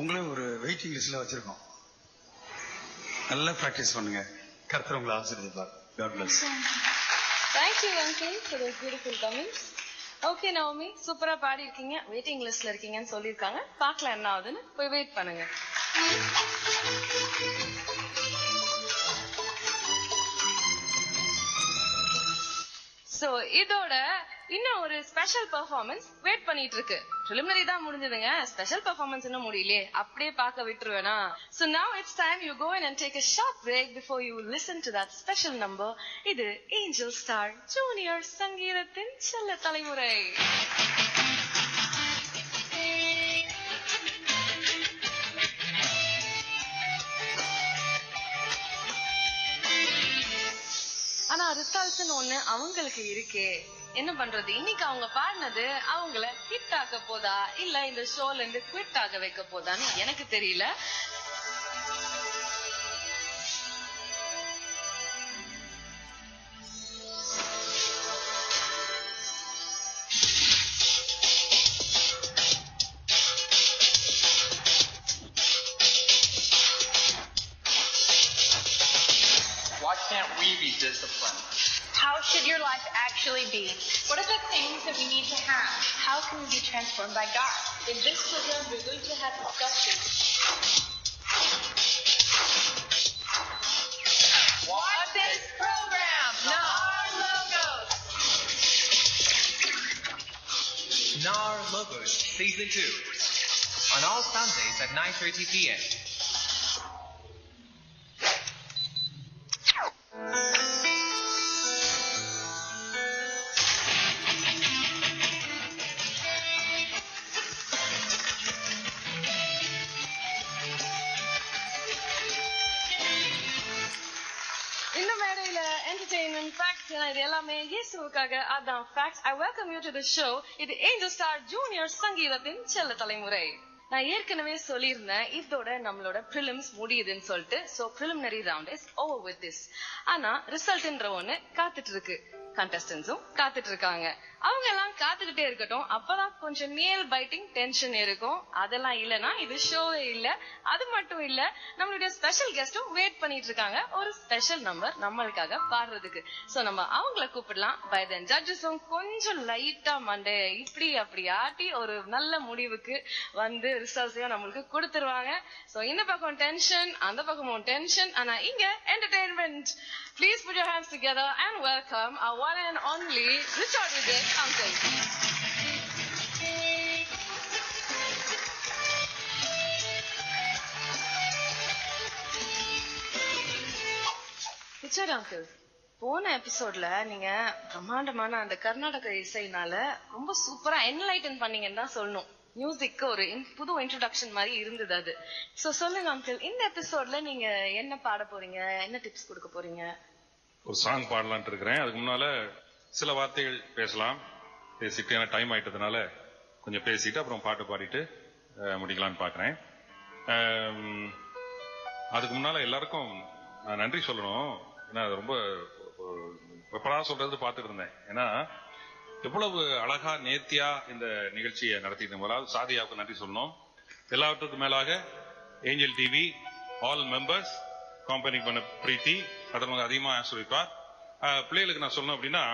உங்களே ஒரு வெயிட்டிங் லிஸ்ட்ல வச்சிருக்கோம். நல்லா பிராக்டிஸ் பண்ணுங்க. கர்த்தர் உங்களை ஆசீர்வதிப்பார். God bless thank you uncle for those beautiful comments okay Navami சூப்பரா பாடி இருக்கீங்க வெயிட்டிங் லிஸ்ட்ல இருக்கீங்கன்னு சொல்லியிருக்காங்க. பார்க்கலாம் என்ன ஆகுதுன்னு. போய் வெயிட் பண்ணுங்க. சோ இதோட இன்னும் ஒரு ஸ்பெஷல் பெர்ஃபார்மன்ஸ் வெயிட் பண்ணிட்டு இருக்கு. ப்ரிலிமினரி தான் முடிஞ்சதுங்க. ஸ்பெஷல் பெர்ஃபார்மன்ஸ் இன்னும் முடியலையே. அப்படியே பார்க்க விட்டுருவேனா? So now it's time you go and take a a break before you listen to that special number இது ஏஞ்சல் ஸ்டார் ஜூனியர் சங்கீதத்தின் செல்ல தலைமுறை. ஆனா ரிசல்ட்னு ஒண்ணு அவங்களுக்கு இருக்கே. என்ன பண்றது? இன்னைக்கு அவங்க பாடினது அவங்கள ஹிட் ஆக்க போதா? இல்ல இந்த ஷோல இருந்து குவிட் ஆக வைக்க போதான்னு எனக்கு தெரியல. In the world of entertainment, 3TPN. I welcome you to the show. It is Angel Star Junior Sangeetha Din Chella Talimurai. நான் ஏற்கனவே சொல்லியிருந்தேன் இதோட நம்மளோட ப்ரிலிம்ஸ் முடியுதுன்னு சொல்லிட்டு. So preliminary round is over with this ஆனா ரிசல்ட்ன்ற ஒண்ணு காத்துட்டு இருக்கு. கண்டஸ்டன்ஸும் காத்துட்டு இருக்காங்க அவங்க எல்லாம் காத்துக்கிட்டே இருக்கட்டும். அப்பதான் கொஞ்சம் நேல் பைட்டிங் டென்ஷன் இருக்கும். அதெல்லாம் இல்லனா இது ஷோவே இல்ல. அது மட்டும் இல்ல நம்மளுடைய ஸ்பெஷல் கெஸ்டும் வெயிட் பண்ணிட்டு இருக்காங்க ஒரு ஸ்பெஷல் நம்பர் நம்மளுக்காக பாடுறதுக்கு. சோ நம்ம அவங்கள கூப்பிடலாம். பை தென் ஜட்ஜஸும் கொஞ்சம் லைட்டா மண்டே இப்படி அப்படி ஆட்டி ஒரு நல்ல முடிவுக்கு வந்து ரிசல்ட்ஸையும் நம்மளுக்கு கொடுத்துருவாங்க. சோ இந்த பக்கம் டென்ஷன் அந்த பக்கமும் டென்ஷன் ஆனா இங்க entertainment please put your hands together and welcome our one and only Richard Vijay uncle Richard uncle போன எபிசோட்ல நீங்க பிரம்மாண்டமான அந்த கர்நாடக இசைனால ரொம்ப சூப்பரா என்லைட்டன் பண்ணீங்கன்னு தான் சொல்லணும். மியூசிக்கு ஒரு புது இன்ட்ரோடக்ஷன் மாதிரி இருந்தது அது சோ சொல்லுங்க அங்கிள் இந்த எபிசோட்ல நீங்க என்ன பாட போறீங்க என்ன டிப்ஸ் கொடுக்க போறீங்க ஒரு சாங் பாடலான்ட்டு இருக்கிறேன் அதுக்கு முன்னால சில வார்த்தைகள் பேசலாம் பேசிட்டு ஏன்னா டைம் ஆயிட்டதுனால கொஞ்சம் பேசிட்டு அப்புறம் பாட்டு பாடிட்டு முடிக்கலாம்னு பாக்குறேன் அதுக்கு முன்னால எல்லாருக்கும் நான் நன்றி சொல்லணும் ஏன்னா அது ரொம்ப எப்படா சொல்றது பார்த்துட்டு இருந்தேன் ஏன்னா எவ்வளவு அழகா நேர்த்தியா இந்த நிகழ்ச்சியை நடத்திட்டு முதலாவது சாதியாவுக்கு நன்றி சொல்லணும். எல்லாவற்றுக்கும் மேலாக ஏஞ்சல் டிவி ஆல் மெம்பர்ஸ் காம்பெனிக்கு பண்ண பிரீத்தி அதன் அதிகமா ஆசிரியப்பார் பிள்ளைகளுக்கு நான் சொல்லணும் அப்படின்னா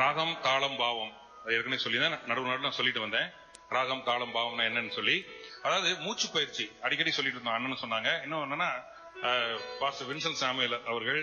ராகம் தாளம் பாவம். ஏற்கனவே சொல்லியிருந்தேன். நடுவு நடுவில் நான் சொல்லிட்டு வந்தேன். ராகம் தாளம் பாவம்னா என்னன்னு சொல்லி. அதாவது மூச்சு பயிற்சி. அடிக்கடி சொல்லிட்டு இருந்தோம். அண்ணன் சொன்னாங்க. இன்னும் என்னன்னா பாஸ்டர் வின்சன் சாமியல் அவர்கள்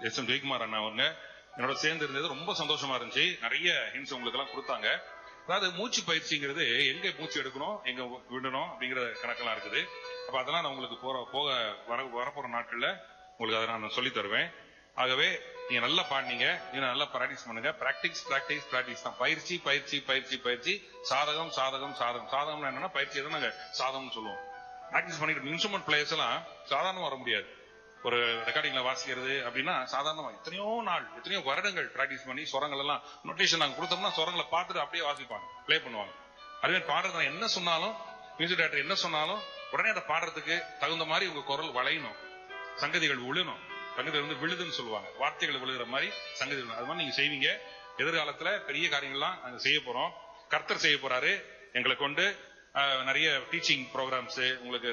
எஸ் எம் ஜெயக்குமார் அண்ணா அவங்க. என்னோட சேர்ந்து இருந்தது ரொம்ப சந்தோஷமா இருந்துச்சு. நிறைய ஹிண்ட்ஸ் உங்களுக்கு எல்லாம் கொடுத்தாங்க. அதாவது மூச்சு பயிற்சிங்கிறது எங்க மூச்சு எடுக்கணும் எங்க விடணும் அப்படிங்கிற கணக்கெல்லாம் இருக்குது. அப்ப அதெல்லாம் நான் உங்களுக்கு போற போக வர வரப்போற நாட்கள்ல உங்களுக்கு அதை நான் சொல்லி தருவேன். ஆகவே நீங்க நல்லா பாடினீங்க. நீங்க நல்லா பிராக்டிஸ் பண்ணுங்க. பிராக்டிஸ் பிராக்டிஸ் பிராக்டிஸ் தான். பயிற்சி பயிற்சி பயிற்சி பயிற்சி. சாதகம் சாதகம் சாதகம். சாதகம்னா என்னன்னா பயிற்சி தான் நாங்க சாதகம்னு சொல்லுவோம். பிராக்டிஸ் பண்ணிட்டு இன்ஸ்ட்ருமெண்ட் பிளேயர்ஸ் எல்லாம் சாதாரணமா வர முடியாது. ஒரு ரெக்கார்டிங்ல வாசிக்கிறது அப்படின்னா சாதாரணமா எத்தனையோ நாள் எத்தனையோ வருடங்கள் பிராக்டிஸ் பண்ணி சொரங்கள் எல்லாம் நோட்டேஷன் நாங்க கொடுத்தோம்னா சொரங்களை பார்த்துட்டு அப்படியே வாசிப்பாங்க ப்ளே பண்ணுவாங்க. அதுவே பாடுறது என்ன சொன்னாலும் மியூசிக் டைரக்டர் என்ன சொன்னாலும் உடனே அதை பாடுறதுக்கு தகுந்த மாதிரி உங்க குரல் வளையணும். சங்கதிகள் விழணும். சங்கதி வந்து விழுதுன்னு சொல்லுவாங்க. வார்த்தைகள் விழுகிற மாதிரி சங்கதிகள் அது மாதிரி நீங்க செய்வீங்க. எதிர்காலத்துல பெரிய காரியங்கள்லாம் நாங்க செய்ய போறோம். கர்த்தர் செய்ய போறாரு. எங்களை கொண்டு நிறைய டீச்சிங் ப்ரோக்ராம்ஸ் உங்களுக்கு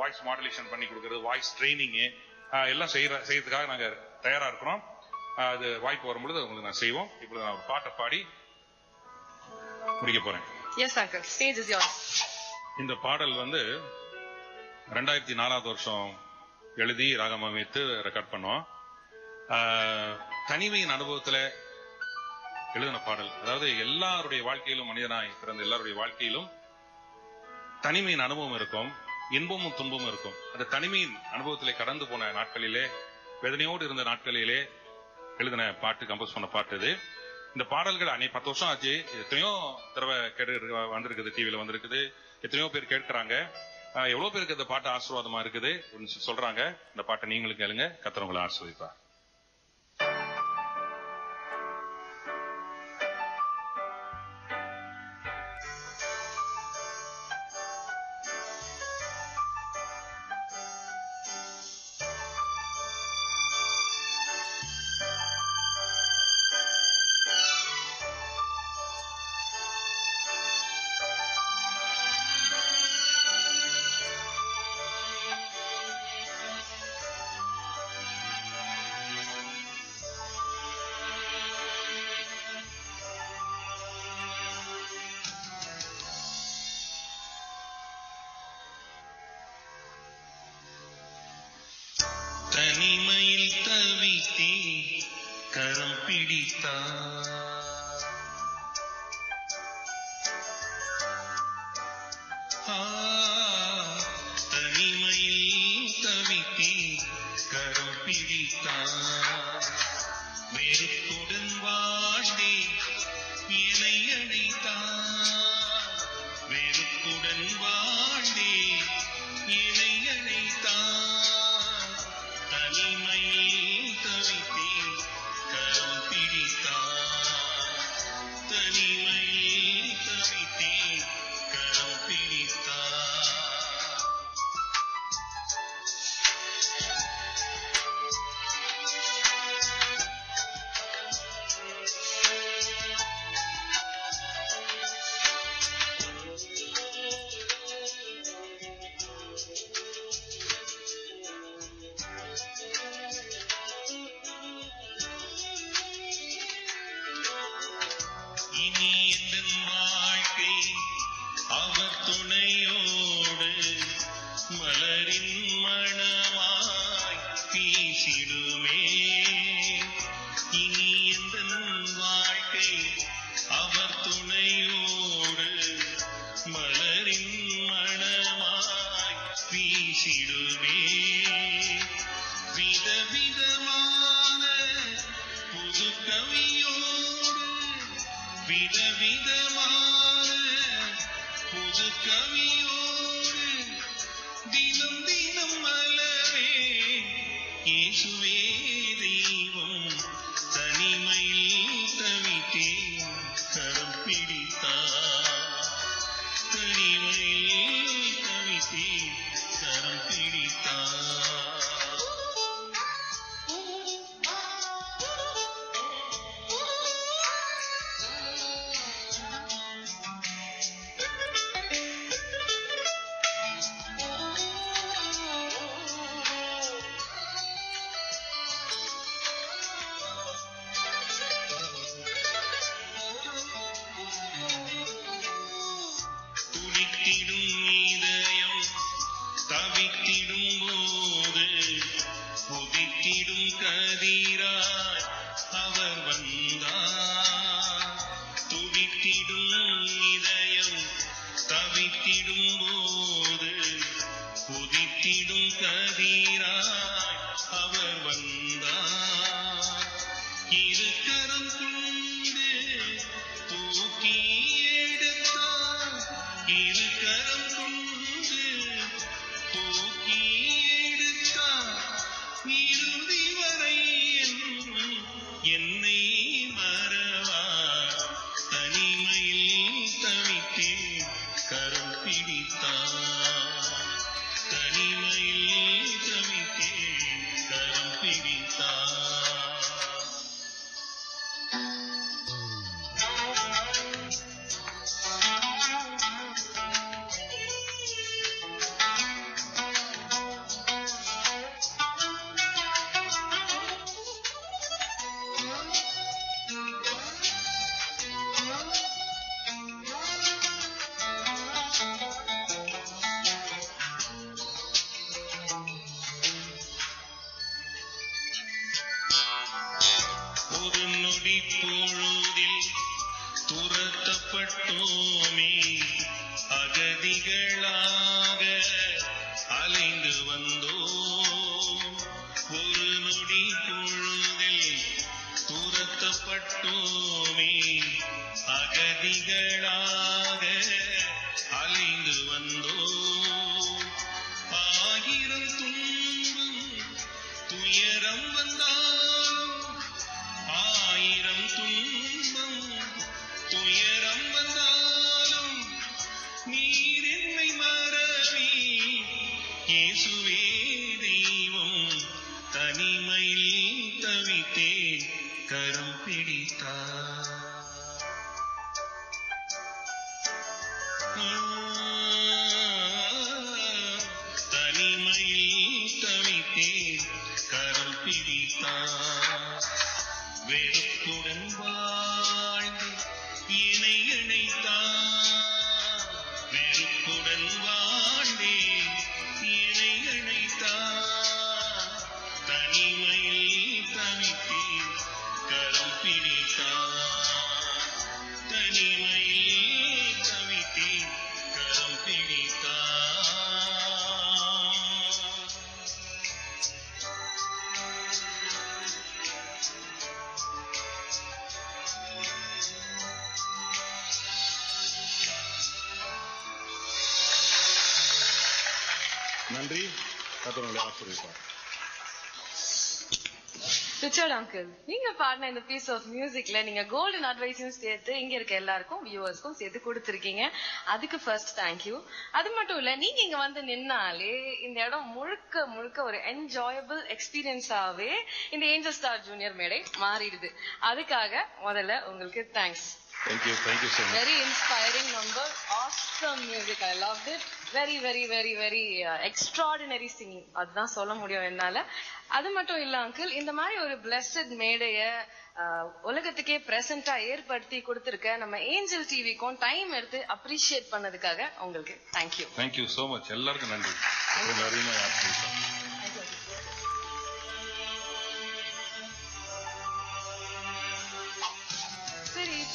வாய்ஸ் மாடுலேஷன் பண்ணி கொடுக்கறது வாய்ஸ் ட்ரைனிங்கு எல்லாம் செய்யற செய்யறதுக்காக நாங்க தயாரா இருக்கிறோம். அது வாய்ப்பு வரும்பொழுது உங்களுக்கு நான் செய்வோம். இப்பொழுது நான் ஒரு பாட்டை பாடி முடிக்க போறேன். Yes uncle stage is yours. இந்த பாடல் வந்து ரெண்டாயிரத்தி நாலாவது வருஷம் எழுதி ராகம் அமைத்து ரெக்கார்ட் பண்ணோம் தனிமையின் அனுபவத்துல எழுதின பாடல். அதாவது எல்லாருடைய வாழ்க்கையிலும் மனிதனாய் பிறந்த எல்லாருடைய வாழ்க்கையிலும் தனிமையின் அனுபவம் இருக்கும். இன்பமும் துன்பமும் இருக்கும். அந்த தனிமையின் அனுபவத்திலே கடந்து போன நாட்களிலே வேதனையோடு இருந்த நாட்களிலே எழுதின பாட்டு கம்போஸ் பண்ண பாட்டு இது. இந்த பாடல்கள் அன்னை பத்து வருஷம் ஆச்சு. எத்தனையோ தடவை கேட்டு வந்திருக்குது டிவியில வந்திருக்குது. எத்தனையோ பேர் கேட்கறாங்க. எவ்வளவு பேருக்கு இந்த பாட்டு ஆசீர்வாதமா இருக்குது? சொல்றாங்க. இந்த பாட்டை நீங்களும் கேளுங்க. கத்திரவங்களை ஆசீர்வதிப்பா தவித்தே கரம் பிடித்தார். விதவிதமான புது கவியோடு தினம் தினம் மலரே இயேசுவே tomorrow. நன்றி. கத்தனுடைய ஆசிரியர் ரிச்சர்ட் அங்கிள் நீங்க பாடின இந்த பீஸ் ஆஃப் மியூசிக்ல நீங்க கோல்டன் அட்வைஸும் சேர்த்து இங்க இருக்க எல்லாருக்கும் வியூவர்ஸ்க்கும் சேர்த்து கொடுத்துருக்கீங்க. அதுக்கு ஃபர்ஸ்ட் தேங்க்யூ அது மட்டும் இல்ல நீங்க இங்க வந்து நின்னாலே இந்த இடம் முழுக்க முழுக்க ஒரு என்ஜாயபிள் எக்ஸ்பீரியன்ஸாவே இந்த ஏஞ்சல் ஸ்டார் ஜூனியர் மேடை மாறிடுது. அதுக்காக முதல்ல உங்களுக்கு thanks thank you thank you so much very inspiring number awesome music I love it very very very very extraordinary singing அதுதான் சொல்ல முடியும் என்னால. அது மட்டும் இல்ல அங்கிள் இந்த மாதிரி ஒரு பிளஸட் மேடைய உலகத்துக்கே பிரசன்டா ஏற்படுத்தி கொடுத்திருக்க நம்ம ஏஞ்சல் டிவிக்கும் டைம் எடுத்து அப்ரிஷியேட் பண்ணதுக்காக உங்களுக்கு தேங்க்யூ தேங்க்யூ ஸோ மச் எல்லாருக்கும் நன்றி.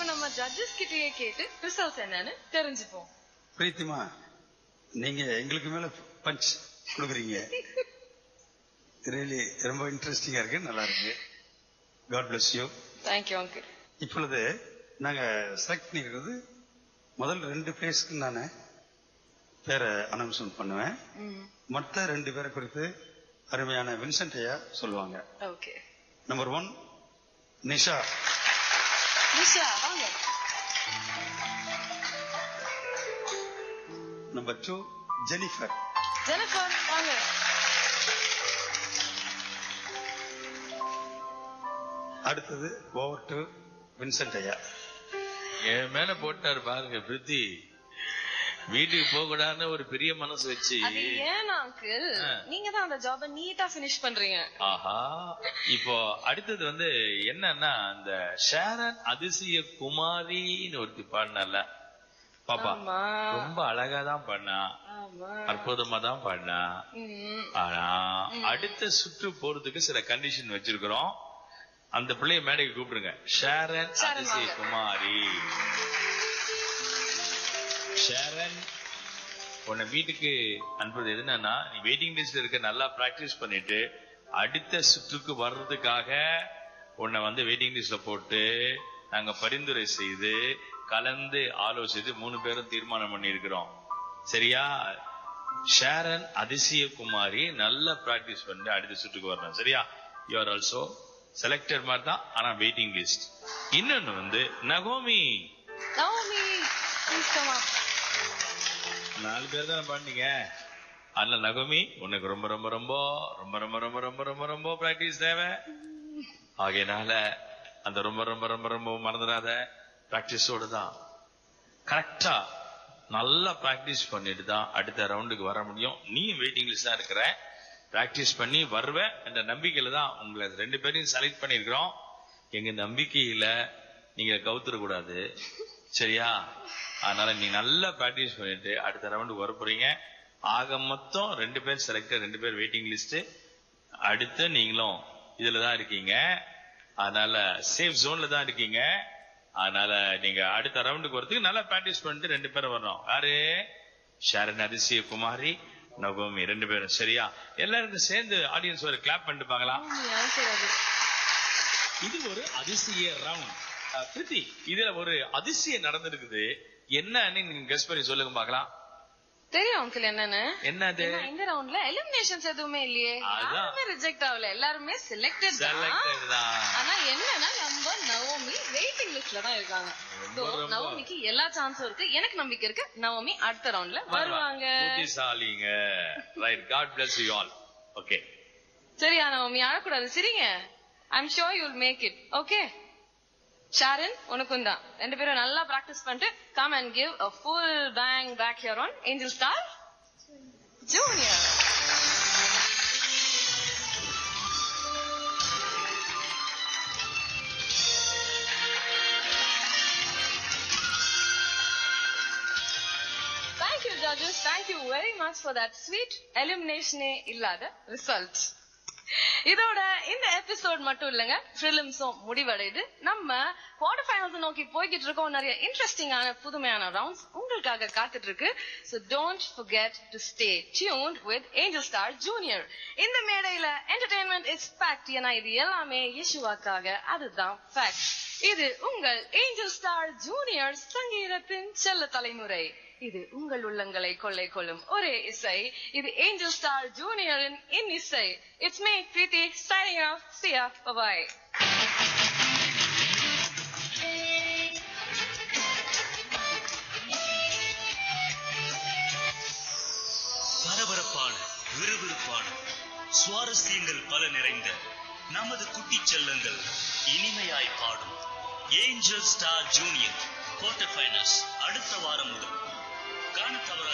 இப்ப நம்ம ஜட்ஜஸ் கிட்டயே கேட்டு ரிசல்ட்ஸ் என்னன்னு தெரிஞ்சுப்போம். பிரீத்திமா நீங்க எங்களுக்கு மேல பஞ்ச் கொடுக்குறீங்க. ரியலி ரொம்ப இன்ட்ரெஸ்டிங்கா இருக்கு நல்லா இருக்கு. God bless you thank you uncle இப்பொழுது நாங்க செலக்ட் பண்ணிருக்கிறது முதல் ரெண்டு பிளேஸ்க்கு நான் பேரை அனௌன்ஸ்மெண்ட் பண்ணுவேன். மற்ற ரெண்டு பேரை குறித்து அருமையான வின்சென்ட் ஐயா சொல்லுவாங்க. Okay number one Nisha. Number two Jennifer Jennifer வாங்க அடுத்தது ஓவர் டு வின்சென்ட் ஐயா. என் மேல போட்டாரு பாருங்க பிரித்தி வீட்டுக்கு போக கூடாதுன்னு ஒரு பெரிய மனசு வச்சு. ஏன்னா அங்கிள். நீங்க தான் அந்த ஜாப நீட்டா finish பண்றீங்க. ஆஹா. இப்போ அடுத்தது வந்து என்னன்னா அந்த ஷேரன் அதிசய குமாரின்னு ஒருத்தி பாடினால. பாப்பா. ரொம்ப அழகா தான் பண்ணா அற்புதமா தான் பண்ணா. ஆனா அடுத்த சுற்று போறதுக்கு சில கண்டிஷன் வச்சிருக்கிறோம். அந்த பிள்ளைய மேடைக்கு கூப்பிடுங்க. ஷேரன் அதிசய. குமாரி. ஷேரன் உன்னை வீட்டுக்கு அனுப்புறது என்னன்னா நீ வெயிட்டிங் லிஸ்ட்ல இருக்க நல்லா பிராக்டிஸ் பண்ணிட்டு அடுத்த சுற்றுக்கு வர்றதுக்காக உன்னை வந்து வெயிட்டிங் லிஸ்ட்ல போட்டு நாங்க பரிந்துரை செய்து கலந்து ஆலோசித்து மூணு பேரும் தீர்மானம் பண்ணி இருக்கிறோம் சரியா? ஷேரன் அதிசய குமாரி நல்லா பிராக்டிஸ் பண்ணிட்டு அடுத்த சுற்றுக்கு வரணும். சரியா? யூ ஆர் ஆல்சோ செலக்டர் மாதிரி தான் ஆனா வெயிட்டிங் லிஸ்ட் இன்னொன்னு வந்து நகோமி நகோமி. நாலு பேர் தானே பண்ணீங்க? அதனால நகமி உனக்கு ரொம்ப ரொம்ப ரொம்ப ரொம்ப ரொம்ப ரொம்ப ரொம்ப ரொம்ப ரொம்ப பிராக்டிஸ் தேவை. ஆகையனால அந்த ரொம்ப ரொம்ப ரொம்ப ரொம்ப மறந்துடாத பிராக்டிஸோடு தான். கரெக்டா நல்லா பிராக்டிஸ் பண்ணிட்டு தான் அடுத்த ரவுண்டுக்கு வர முடியும். நீ வெயிட்டிங் லிஸ்ட் தான் இருக்கிற. பிராக்டிஸ் பண்ணி வருவ. என்ற நம்பிக்கையில தான் உங்களை ரெண்டு பேரையும் செலக்ட் பண்ணிருக்கிறோம் எங்க நம்பிக்கையில நீங்க கவுத்துற கூடாது சரியா? அதனால நீ நல்லா பிராக்டிஸ் பண்ணிட்டு அடுத்த ரவுண்டுக்கு வர போறீங்க. ஆக மொத்தம் ரெண்டு பேர் செலக்டட் ரெண்டு பேர் வெயிட்டிங் லிஸ்ட் அடுத்து நீங்களும் இதுல தான் இருக்கீங்க. அதனால சேஃப் ஜோன்ல தான் இருக்கீங்க. அதனால நீங்க அடுத்த ரவுண்டுக்கு வரதுக்கு நல்லா பிராக்டிஸ் பண்ணிட்டு ரெண்டு பேரும் வரணும். யாரு? ஷரண் அதிசய குமாரி நகோமி ரெண்டு பேரும். சரியா? எல்லாருக்கும் சேர்ந்து ஆடியன்ஸ் ஒரு கிளாப் பண்ணிட்டு அது? இது ஒரு அதிசய ரவுண்ட் பிரித்தி இதுல ஒரு அதிசயம் நடந்திருக்குது. என்னன்னு நீங்க கெஸ் பண்ணி சொல்லுங்க பார்க்கலாம். தெரியும் அங்கிள் என்னன்னு. என்னது? இந்த ரவுண்ட்ல எலிமினேஷன்ஸ் எதுவுமே இல்லையே. யாருமே ரிஜெக்ட் ஆகல. எல்லாருமே செலக்டட் தான். ஆனா என்னன்னா நம்ம நவோமி வெயிட்டிங் லிஸ்ட்ல தான் இருக்காங்க. நவோமிக்கு எல்லா சான்ஸும் இருக்கு. எனக்கு நம்பிக்கை இருக்கு. நவோமி அடுத்த ரவுண்ட்ல வருவாங்க. புத்திசாலிங்க. Right God bless you all okay சரியா நவோமி? அழக்கூடாது சரிங்க. I'm sure you'll make it okay Sharon உனக்கும் தான் ரெண்டு பேரும் நல்லா பிராக்டிஸ் பண்ணிட்டு come and give a full bang back here on Angel Star Junior Thank you, judges. Thank you very much for that sweet elimination இல்லாத result. இதோட இந்த episode மட்டும் இல்லைங்க பிலிம்ஸும் முடிவடையுது. நம்ம குவார்டர் ஃபைனல்ஸ் நோக்கி போய்கிட்டு இருக்கோம். நிறைய இன்ட்ரெஸ்டிங்கான புதுமையான ரவுண்ட்ஸ் உங்களுக்காக காத்துட்டு இருக்கு so don't forget to stay tuned with Angel Star Junior இந்த மேடையில என்டர்டைன்மெண்ட் இஸ் ஃபேக்ட் ஏன்னா இது எல்லாமே இயேசுவாக்காக அதுதான் ஃபேக்ட் இது உங்கள் ஏஞ்சல் ஸ்டார் ஜூனியர் சங்கீதத்தின் செல்ல தலைமுறை. இது உங்கள் உள்ளங்களை கொள்ளை கொள்ளும் ஒரே இசை. இது ஏஞ்சல் ஸ்டார் ஜூனியரின் இன் இசை. It's me Preethi signing off சியா பபாய் பரபரப்பான விறுவிறுப்பான சுவாரஸ்யங்கள் பல நிறைந்த நமது குட்டி செல்லங்கள் இனிமையாய் பாடும் Angel Star Junior quarter finals அடுத்த வாரம் முதல். कान थबरा